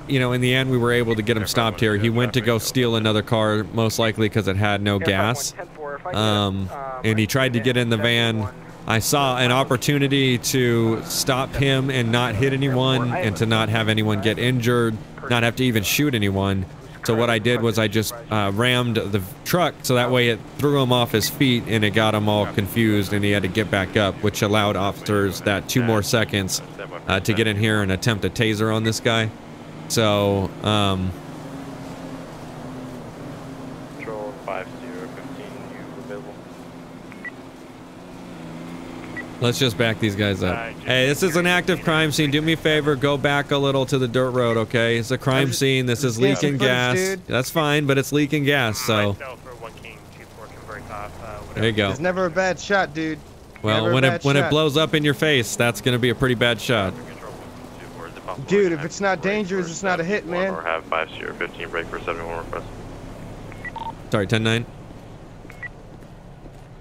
you know, in the end we were able to get him stopped here. He went to go steal another car, most likely because it had no gas. 1, 10-4, if I get, Um, um, and he tried to get in the van. I saw an opportunity to stop him and not hit anyone and to not have anyone get injured, not have to even shoot anyone. So what I did was I just uh, rammed the truck so that way it threw him off his feet and it got him all confused and he had to get back up, which allowed officers that two more seconds uh, to get in here and attempt a taser on this guy. So, um, Control 5015. You available? Let's just back these guys up. Uh, Hey, this is an active crime scene. Do me a favor, go back a little to the dirt road, okay? It's a crime scene. This is leaking gas. dude. That's fine, but it's leaking gas, so Myself or 1 King 24 can break off. Uh, whatever. there you go. It's never a bad shot, dude. Well, never when it bad when it blows up in your face, that's gonna be a pretty bad shot. Control 124. Is it possible Dude, if it's not dangerous, it's not a hit, man. Or have 5015 break for 71 request. Sorry, 10-9.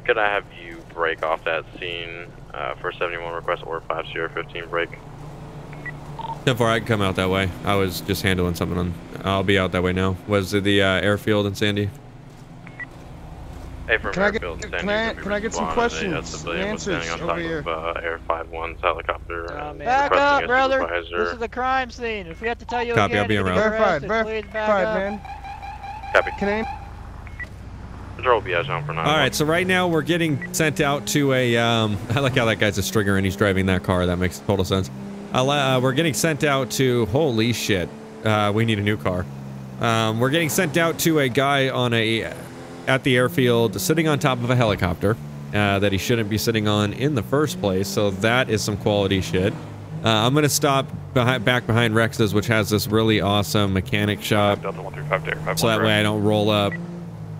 could I have you break off that scene uh, for 71 request or 5015 break? So far, I can come out that way. I was just handling something on. I'll be out that way now. Was it the uh, airfield in Sandy? Hey, from Can I get- airfield in can I- can I get some questions, civilian was standing on answers top over here? of uh, Air 51's helicopter. and Back up, brother. supervisor. This is a crime scene. If we have to tell you Copy, again, I'll be around. get Verified, arrested, please back verified, man. Copy. Can I? Control for 9 All right, so right now we're getting sent out to a. Um, I like how that guy's a stringer and he's driving that car. That makes total sense. Uh, we're getting sent out to. Holy shit! Uh, we need a new car. Um, we're getting sent out to a guy on a at the airfield sitting on top of a helicopter uh, that he shouldn't be sitting on in the first place. So that is some quality shit. Uh, I'm gonna stop behind, back behind Rex's, which has this really awesome mechanic shop. Delta 135 to aircraft So that way I don't roll up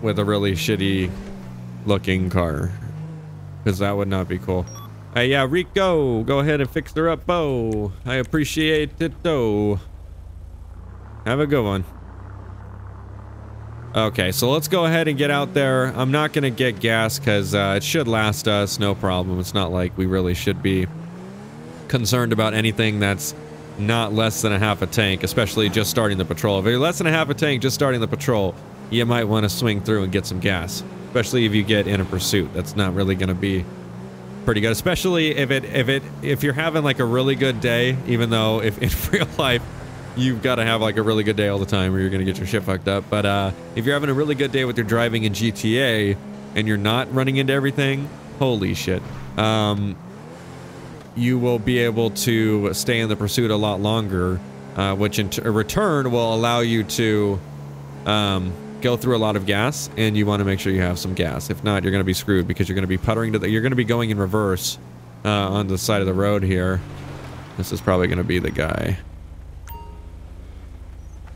with a really shitty looking car. Because that would not be cool. Hey, yeah, Rico, go ahead and fix her up, Bo. I appreciate it, though. Have a good one. Okay, so let's go ahead and get out there. I'm not going to get gas because uh, it should last us, no problem. It's not like we really should be concerned about anything that's not less than a half a tank, especially just starting the patrol. If you're less than a half a tank just starting the patrol, you might want to swing through and get some gas, especially if you get in a pursuit. That's not really going to be pretty good, especially if it if it if you're having like a really good day, even though if in real life you've got to have like a really good day all the time or you're going to get your shit fucked up. But uh, if you're having a really good day with your driving in GTA and you're not running into everything, holy shit. Um, you will be able to stay in the pursuit a lot longer, uh, which in return will allow you to um, go through a lot of gas, and you want to make sure you have some gas. If not, you're going to be screwed because you're going to be puttering to the, you're going to be going in reverse uh, on the side of the road here. This is probably going to be the guy.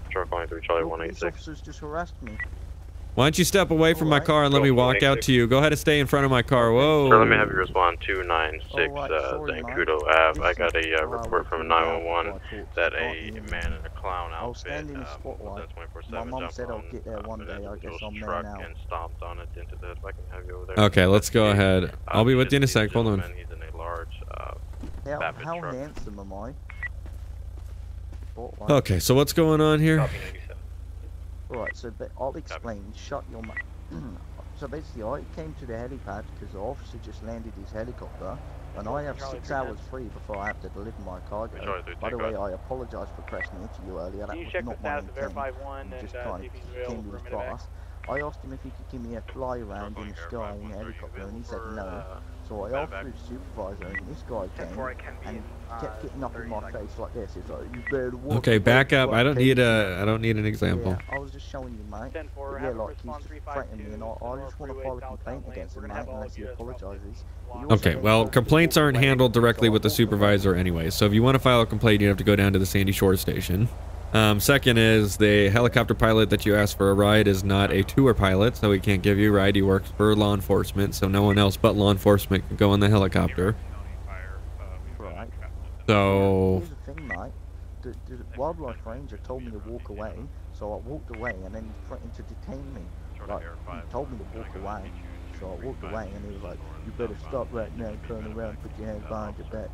Control calling Charlie 186. officers just harassed me. Why don't you step away from my car and let me walk out to you? Go ahead and stay in front of my car. Whoa. Sir, let me have you respond 296 Alright, uh, sorry, Zancudo mate. Ave. I got a uh, report from 911 before I talked that a man in a clown I'll outfit stand in the uh, spotlight. that 24/7 My mum jumped said I'll on, get there uh, one an day. I guess individual's I'm there truck now. and stomped on it into the. If I can have you over there. Okay, let's go ahead. I'll Um, be with you in a should see the sec. Hold on. gentleman. He's in a large uh, How, how handsome am I? Okay, so what's going on here? Right, so ba- I'll explain. Shut your mouth. so basically, I came to the helipad because the officer just landed his helicopter, and I have six hours free before I have to deliver my cargo. Charlie By the way, I apologise for crashing into you earlier. That Can you was check not my status of intent. Verify 1 I'm and just uh, trying see to he's available continue for a his medevac? I asked him if he could give me a fly around in the sky in a helicopter, and he said no. So I asked the supervisor, and this guy came and kept getting up in my face like this. He's like, "You better walk Okay, back up. I don't need a I don't need an example. Yeah, I was just showing you, mate. But yeah, like he's threatening me, and I, I just want to file a complaint against him, mate, unless he apologises. Okay, well, told me to complaints aren't handled directly with the supervisor anyway. So if you want to file a complaint, you have to go down to the Sandy Shore station. Um, second is the helicopter pilot that you asked for a ride is not a tour pilot, so he can't give you a ride. He works for law enforcement, so no one else but law enforcement can go on the helicopter. Right. So Here's the thing, mate. The, the wildlife ranger told me to walk away, so I walked away, and then he threatened to detain me. Like, he told me to walk away, so I walked away, and he was like, "You better stop right now, turn around, put your hands behind your back."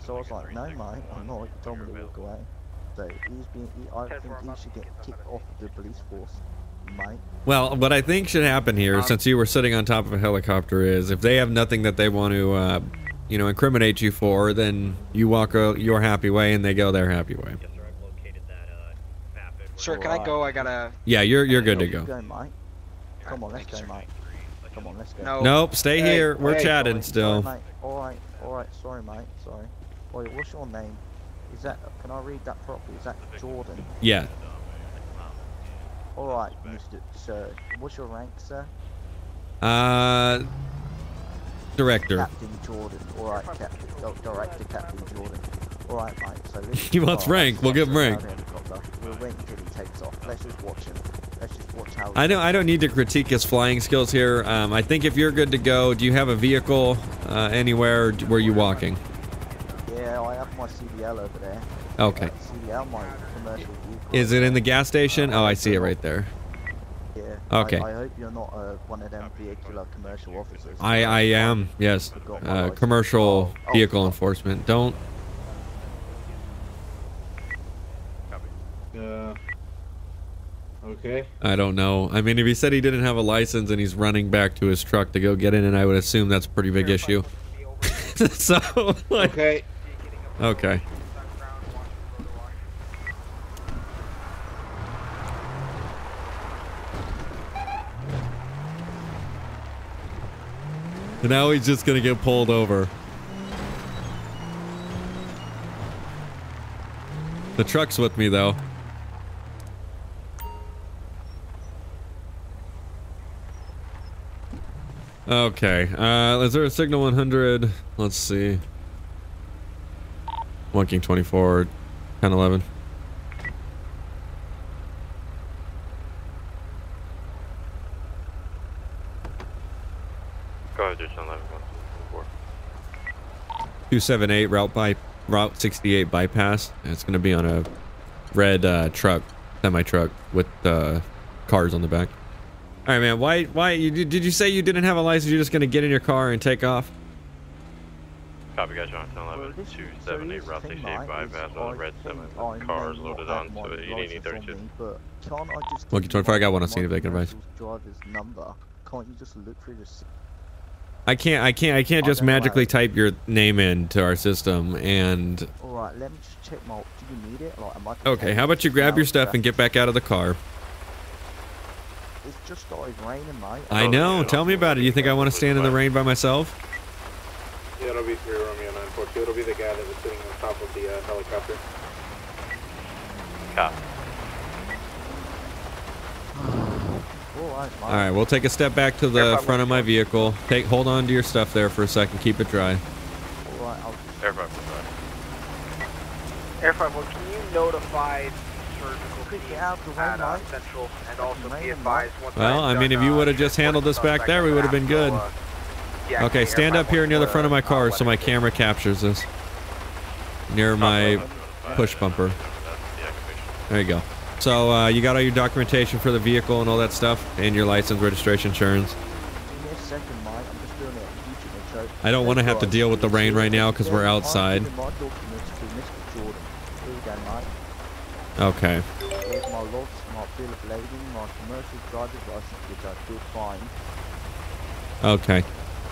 So I was like, "No, mate, I'm not." He told me to walk away. So he's being. He, I think he should get kicked off of the police force, mate. Well, what I think should happen here, since you were sitting on top of a helicopter, is if they have nothing that they want to, uh, you know, incriminate you for, then you walk a, your happy way and they go their happy way. Sir, can I go? I gotta. Yeah, you're you're good to Go, go. mate. Come on, let's go, mate. Come on, let's go. No. Nope, stay Hey, here. We're hey, chatting sorry, still. Sorry. All right, all right. Sorry, mate. Sorry. Wait, what's your name? Is that? Can I read that properly? Is that Jordan? Yeah. All right, Mr. Sir. What's your rank, sir? Uh, director. Captain Jordan. All right, Captain. Oh, Director Captain Jordan. All right, mate. So He wants rank, we'll give him rank. We'll wait until he takes off. Let's just watch him. Let's just watch how. I don't. I don't need to critique his flying skills here. Um, I think if you're good to go, do you have a vehicle uh, anywhere? Where you walking? Yeah, I have my CDL over there. Okay. CDL, my commercial vehicle. Is it in the gas station? Oh, I see it right there. Yeah. Okay. I, I hope you're not uh, one of them vehicular commercial officers. I I am yes. Uh, commercial vehicle enforcement. Don't. Uh, okay. I don't know. I mean, if he said he didn't have a license and he's running back to his truck to go get in, and I would assume that's a pretty big issue. so like. Okay. Okay. And now he's just gonna get pulled over. The truck's with me though. Okay. Uh, is there a signal 100? Let's see. One King 24, 10, 11. Go ahead, Dish 11, 124. 278 route by route 68 bypass. And It's gonna be on a red uh, truck, semi truck with uh, cars on the back. All right, man. Why? Why? You, did did you say you didn't have a license? You're just gonna get in your car and take off? Copy, guys, John 11, 278, Route 68 bypass on a red 7 cars loaded on to it, ED 32. But can't I just Monkey 24. I got one on scene if they can advise. driver's number? Can't you just look through the s- I can't. I can't. I can't just magically type your name into our system and. Alright, let me just check my... Do you need it? Like, am I Okay. How about you grab your stuff and get back out of the car? It's just started raining, mate. I know. Tell me about it. You think I want to stand in the rain by myself? Yeah, it'll be 3 Romeo 942. It'll be the guy that was sitting on top of the uh, helicopter. Cop. Alright, All right. We'll take a step back to the front of my vehicle. Take. Hold on to your stuff there for a second. Keep it dry. Alright, I'll... Air 5 Air 51, can you notify surgical Could team get the way, at uh. Central and also be advised once Well, I mean, if you uh, would have just handled this back there, we would have been good. yeah, Okay, stand up here near the front of my uh, car so my camera captures this. Near my push bumper. There you go. So uh, you got all your documentation for the vehicle and all that stuff, and your license, registration, insurance. Second, mate. I'm just doing it on YouTube. I don't want to have to deal with the rain right now because we're outside. I'm giving my documents to Mr. Jordan. Here you go, mate. Okay. Here's my logs, my bill of lading, my commercial driver's license, which I did find. Okay.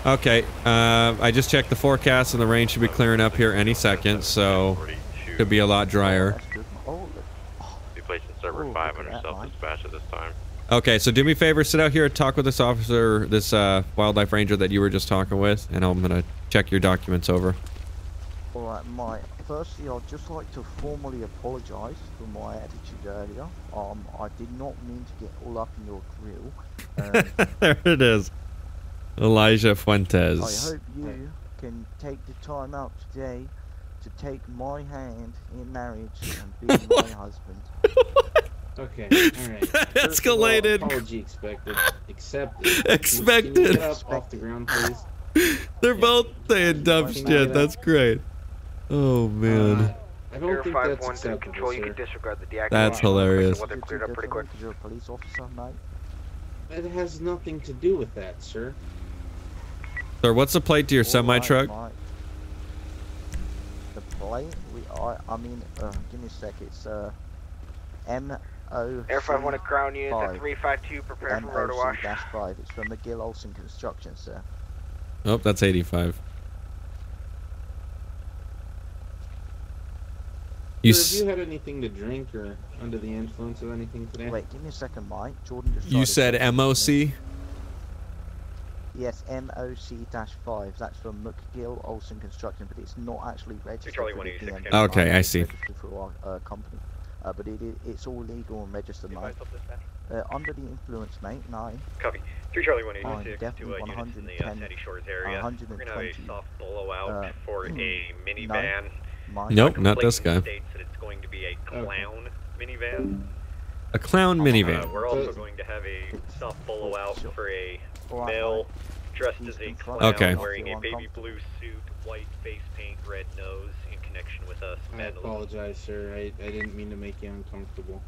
Okay. Uh, I just checked the forecast and the rain should be clearing up here any second, so could be a lot drier. Oh, Be placed in 5 under self-dispatch at this time. Okay, so do me a favor, sit out here and talk with this officer, this uh, wildlife ranger that you were just talking with, and I'm gonna check your documents over. Alright, mate. Firstly, I'd just like to formally apologise for my attitude earlier. Um, I did not mean to get all up in your grill. Um, there it is. Elijah Fuentes. I hope you can take the time out today to take my hand in marriage and be my husband. Okay, alright. First of all, Escalated. Apology expected. Accepted. Expected. Can you get up off the ground, please? They're both saying dumb shit. That's great. Oh uh, man. I don't think 51 that's to acceptable, control, you can disregard the deactivation. That's hilarious. Weather cleared up pretty quick. You're a police officer, mate. It has nothing to do with that, sir. Sir, what's the plate to your semi Alright, truck? mate. The plate, we are, I mean, uh, give me a sec, it's, uh, M O. Air 51 at ground units at 352, prepare for rotor wash. dash 5. It's from McGill Olsen Construction, sir. Oh, that's 85. You Sir, have you had anything to drink or under the influence of anything today? Wait, give me a second, Mike. Jordan just you said MOC? Yes, MOC-5. That's from McGill Olsen Construction, but it's not actually registered. Charlie for the DMV. Okay, I see. registered through our uh, company. Uh, but it, it, it's all legal and registered, mate. Uh, under the influence, mate, nine. Copy. 3 Charlie Fine, 186 to definitely uh, units in the uh, 110, Sandy Shores area. We're going to have 120, a soft blowout uh, for a minivan. Mike. Nope, not this guy. States that it's going to be a clown minivan. A clown Uh, minivan. we're also going to have a soft blowout for a Alright, male dressed as a clown Okay. wearing a baby blue suit, white face paint, red nose in connection with us. I Mandalay. apologize, sir. I, I didn't mean to make you uncomfortable.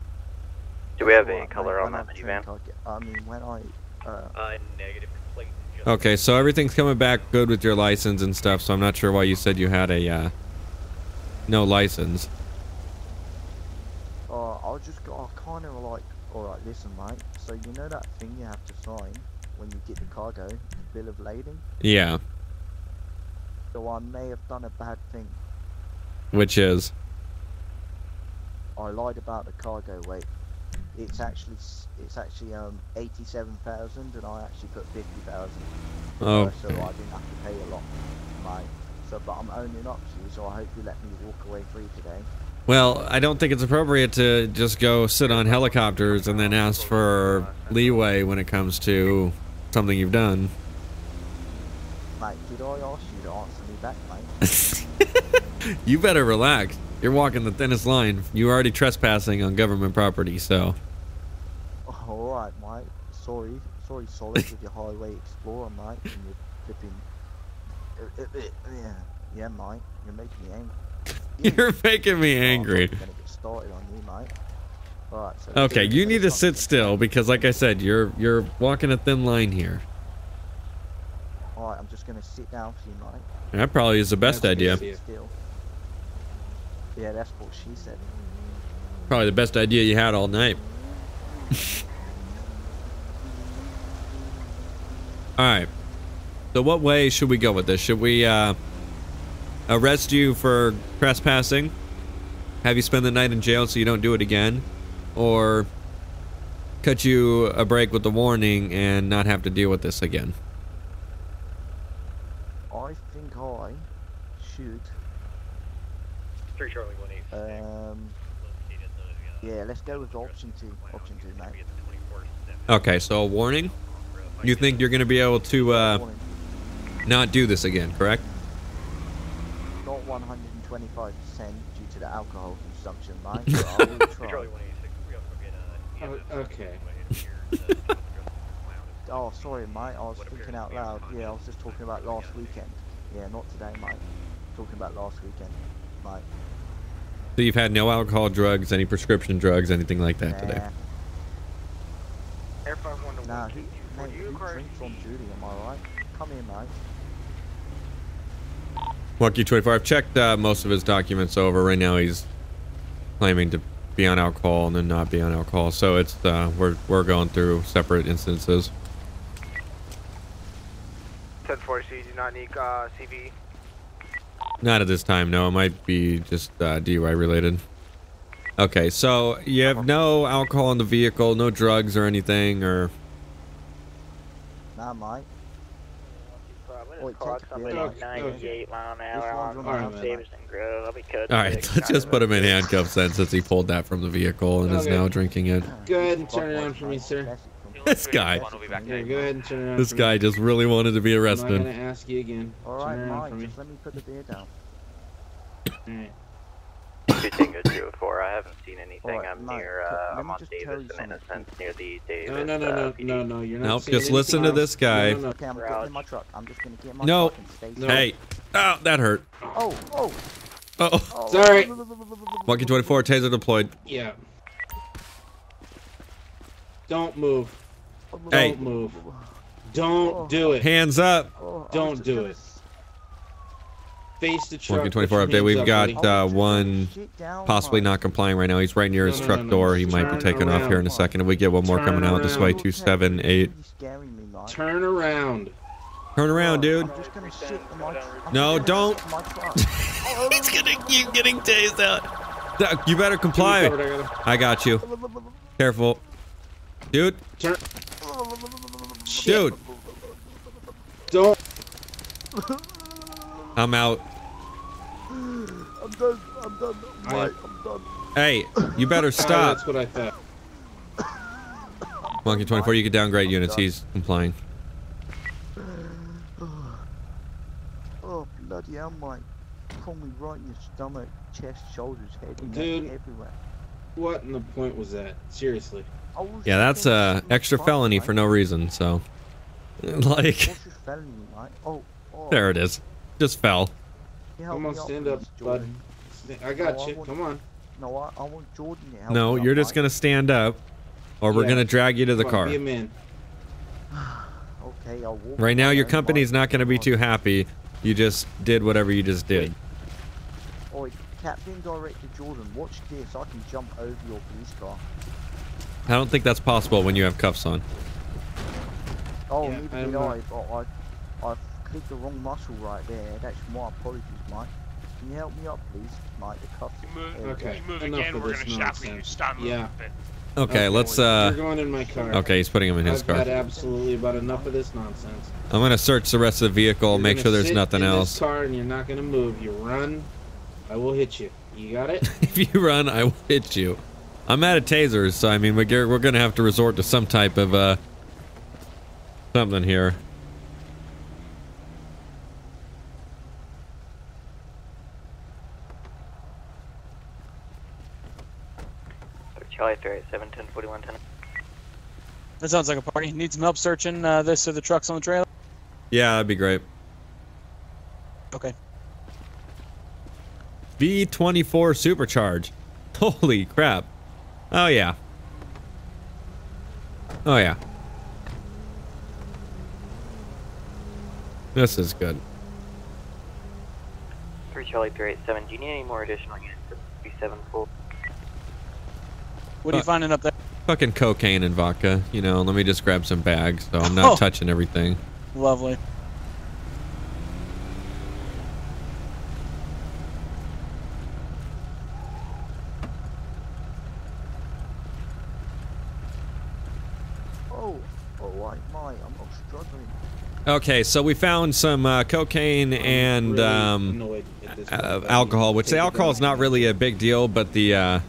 Do we have a Alright, color on that I minivan? think I get- I mean, when I, uh, Uh, negative complaint. Okay, so everything's coming back good with your license and stuff. So I'm not sure why you said you had a uh, no license. uh, I just got, I kind of like, alright, listen, mate. So you know that thing you have to sign when you get the cargo, the bill of lading? Yeah, So I may have done a bad thing. which is I lied about the cargo weight. It's actually it's actually um eighty-seven thousand, and I actually put fifty thousand. Oh, so I didn't have to pay a lot, mate. So, but I'm owning up to you, so I hope you let me walk away free today. well, I don't think it's appropriate to just go sit on helicopters and then ask for leeway when it comes to something you've done. Mate, did I ask you to answer me back, mate? You better relax. You're walking the thinnest line. You're already trespassing on government property, so All right, mate. Sorry, sorry, solid with your Highway Explorer, mate, and your flipping. Uh, uh, uh, yeah, yeah, mate. You're making me angry. you're making me angry. I'm gonna get started on you, mate. All right. So Okay, you need to sit still because, like I said, you're you're walking a thin line here. All right, I'm just gonna sit down for you, mate. That probably is the best idea. Yeah, that's what she said. Probably the best idea you had all night. all right. So what way should we go with this? Should we uh, arrest you for trespassing? Have you spend the night in jail so you don't do it again? Or cut you a break with the warning and not have to deal with this again? I think I should. Three Charlie One Eight. Um. Yeah, let's go with option two. Option two, mate. Okay, so a warning? You think you're going to be able to uh, not do this again, correct? Not 125% due to the alcohol consumption, mate. but I will try. Oh, okay. Oh, sorry, mate. I was thinking out loud. Yeah, I was just talking about last weekend. Yeah, not today, mate. Talking about last weekend, mate. So you've had no alcohol, drugs, any prescription drugs, anything like that today? Nah, who, mate, who drinks on duty? Am I right? Come here, mate. Monkey 24. I've checked uh, most of his documents over. Right now, he's claiming to be on alcohol and then not be on alcohol. So it's uh, we're we're going through separate instances. 10-4, so you do not need uh, CV. Not at this time. No, it might be just uh, DUI related. Okay, so you have no alcohol in the vehicle, no drugs or anything, or Not mate. Wait, clock somebody Okay. 98 mile an hour on on Mount Davidson Grove. I'll be cut. all right. Let's just put him in handcuffs then, since he pulled that from the vehicle and is now drinking it. Go ahead and turn around for me, sir. This guy, Yeah, go ahead and turn around this for guy me. just really wanted to be I'm not arrested. gonna ask you again. All right, turn around for mate. me. Just let me put the beer down. Alright. Two Tango Two Four. I haven't seen anything. Alright, I'm mate, near. Uh, I'm on just Davis and. Innocence near the Davis. No, no, no, uh, no, PD. no, no. You're not. Nope, just listen to this guy. No, no, Okay, I'm getting in my truck. I'm just gonna get my No. truck and stay. No. Hey, oh, that hurt. Oh, oh. Oh, oh. Sorry. Monkey 24, taser deployed. Yeah. Don't move. Hey. Don't move. Don't do it. Hands up. Oh, Don't do it. S- Face the truck. Monkey 24 update. We've got uh, one possibly not complying right now. He's right near his No, no, truck no, no. door. He might be Turn taking off here in a second. If we get one more Turn coming out this way, two seven eight. You're scaring me, mate. Turn around. Turn around, dude. I'm just gonna sit in my. I'm No, don't. sit in my truck. He's gonna keep getting tased out. You better comply. I got. I got you. Careful, dude. Turn. Dude, Don't. I'm out. I'm done. I'm done. I- Mate, I'm done. Hey, you better stop. that's what I thought. Monkey 24, you can downgrade units. He's complying. Oh bloody hell, mate! Pull me right in your stomach, chest, shoulders, head, neck, Dude. everywhere. What in the point was that? Seriously. Was Yeah, that's gonna a sit extra truck, felony mate. for no reason. So, like, What's your felony, mate? Oh, oh. there it is. Just fell. you help Come me on, stand up, please, bud. I got I you. want- Come on. No, I, I want Jordan to help No, me you're just mate. gonna stand up or we're gonna drag you to the Come on, car. Be a man. Okay, I'll walk Right now, your company's not gonna be too happy. You just did whatever you just did. Oi, Captain Director Jordan, watch this. I can jump over your police car. I don't think that's possible when you have cuffs on. Oh, Yeah, neither I'm did I, but I, I clicked the wrong muscle right there. That's my apologies, Mike. Can you help me up, please? Mike, the cuffs. Move, there Okay. You move enough again, of we're gonna shop you. nonsense. Stop moving. Yeah. Okay, let's. uh You're going in my car. Okay, he's putting him in his I've car. had absolutely about enough of this nonsense. I'm gonna search the rest of the vehicle, You're make sure there's nothing in else. This car and you're not gonna move. You run, I will hit you. You got it? if you run, I will hit you. I'm out of tasers, so I mean, we're, we're gonna have to resort to some type of uh something here. Charlie 387, 1041, 10. That sounds like a party. Need some help searching uh, this or the trucks on the trailer? Yeah, that'd be great. Okay. V24 supercharge. Holy crap. Oh yeah. Oh yeah. This is good. 3 Charlie 387, do you need any more additional units? 37 full. What are you finding up there? Fucking cocaine and vodka. You know, let me just grab some bags so I'm not Oh. touching everything. Lovely. Oh, alright, Mike, I'm not struggling. Okay, so we found some uh, cocaine and really um, annoyed at this point uh, alcohol, which the alcohol is not really a big deal, but the uh,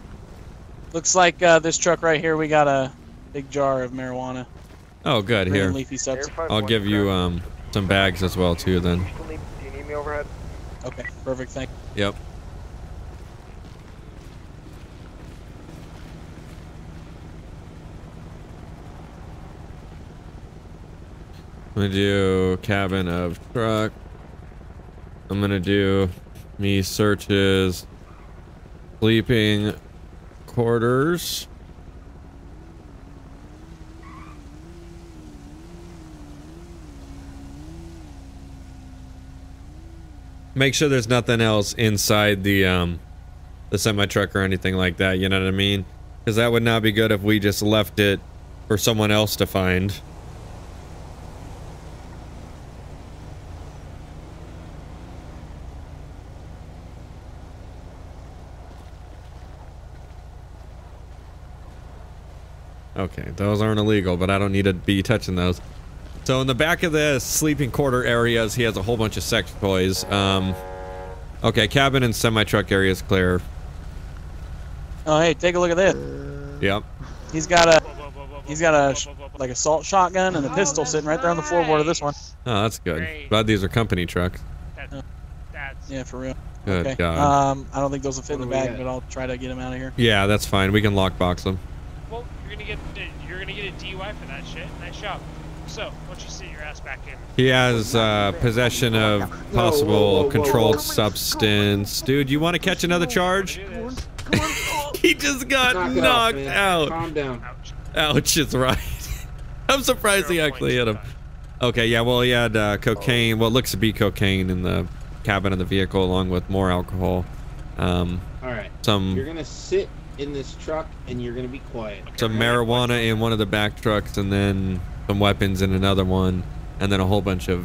Looks like uh, this truck right here, we got a big jar of marijuana. oh good Green here. leafy substance. I'll give you um some bags as well too then. Do you need me overhead? Okay, perfect. Thank you. Yep. I'm gonna do cabin of truck. I'm gonna do me searches sleeping quarters. Make sure there's nothing else inside the um the semi truck or anything like that, you know what I mean? Because that would not be good if we just left it for someone else to find. Okay, those aren't illegal, but I don't need to be touching those. So in the back of the sleeping quarter areas, he has a whole bunch of sex toys. Um, okay, cabin and semi-truck areas clear. Oh, hey, take a look at this. Yep. He's got a, he's got a, like a salt shotgun and a pistol sitting right there on the floorboard of this one. Oh, that's good. Glad these are company trucks. Yeah, for real. Good okay. God. Um, I don't think those will fit in the What do we bag, but I'll try to get them out of here. Yeah, that's fine. We can lockbox them. Well, you're gonna get you're gonna get a DUI for that shit. Nice job. So, why don't you sit your ass back in? He has uh, possession of possible whoa, whoa, whoa, controlled whoa. substance. Dude, you want to catch another charge? he just got Knock it off, knocked man. out. Calm down. Ouch is right. I'm surprised he actually hit him. Okay, yeah, well, he had uh, cocaine, what looks to be cocaine in the cabin of the vehicle, along with more alcohol. Um, All right. some You're gonna sit in this truck and you're gonna be quiet. some marijuana in one of the back trucks, and then some weapons in another one, and then a whole bunch of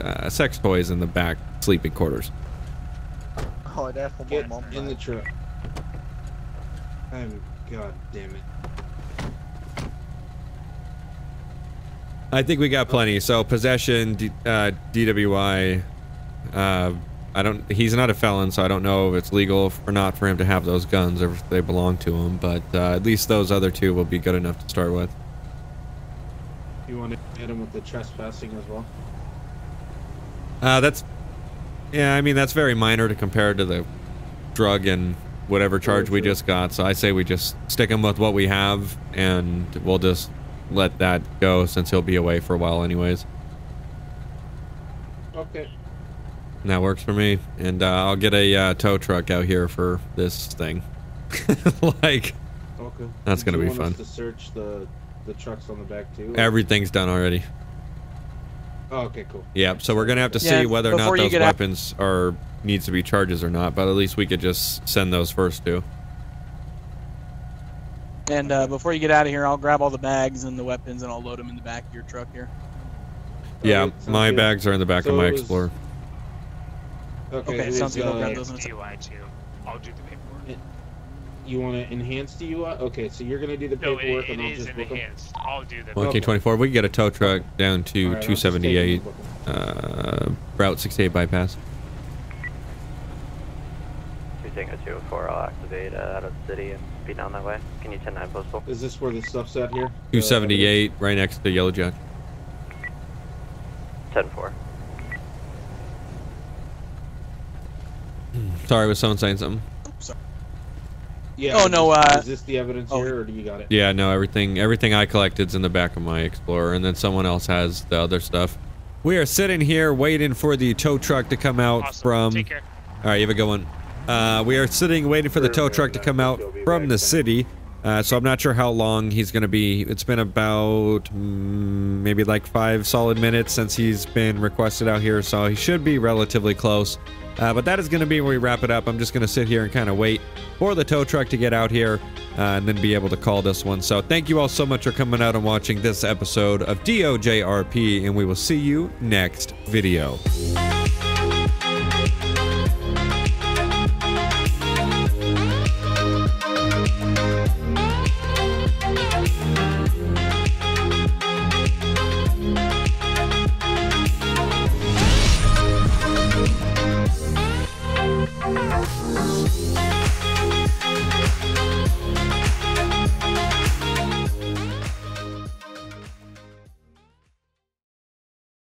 uh, sex toys in the back sleeping quarters. Oh, that's for Get mom. in the truck. I'm. God damn it. I think we got plenty. So possession, D, uh, DWI. Uh, I don't. He's not a felon, so I don't know if it's legal or not for him to have those guns or if they belong to him. But uh, at least those other two will be good enough to start with. You want to hit him with the trespassing as well? Uh, that's. Yeah, I mean that's very minor to compare to the drug and whatever charge we just got. So I say we just stick him with what we have, and we'll just let that go since he'll be away for a while anyways. Okay. And that works for me. And uh, I'll get a uh, tow truck out here for this thing. like, Okay. That's Did gonna you be want us fun. to search the the trucks on the back too. or- Everything's done already. Oh, okay, cool. Yeah, so we're gonna have to Yeah, see whether or not those get out- weapons are needs to be charges or not. But at least we could just send those first two. And uh, before you get out of here, I'll grab all the bags and the weapons and I'll load them in the back of your truck here. Yeah, my good. bags are in the back So of my it was- Explorer. Okay, Okay, it sounds was, good. I'll grab uh, those in a. DUI too. I'll do the paperwork. You want to enhance the UI? Okay, so you're gonna do the No, it, paperwork it and I'll is just book 'em? enhanced. I'll do the. Monkey 24. We can get a tow truck down to Alright, I'll just take 278 uh, Route 68 bypass. Two Tango 204, I'll activate uh, out of the city and be down that way. Can you 10 9 postal? Is this where the stuff's at here? 278 right next to the Yellow Jack. 10 Sorry, was someone saying something? Yeah. Oh, no, this- uh, Is this the evidence oh. here, or do you got it? Yeah, no, everything everything I collected's in the back of my Explorer, and then someone else has the other stuff. We are sitting here waiting for the tow truck to come out Awesome. from. Take care. All right, you have a good one. Uh, we are sitting waiting for the tow truck to come out from the city. Uh, so I'm not sure how long he's going to be. It's been about mm, maybe like five solid minutes since he's been requested out here, so he should be relatively close. Uh, but that is going to be where we wrap it up. I'm just going to sit here and kind of wait for the tow truck to get out here uh, and then be able to call this one. So thank you all so much for coming out and watching this episode of DOJRP, and we will see you next video.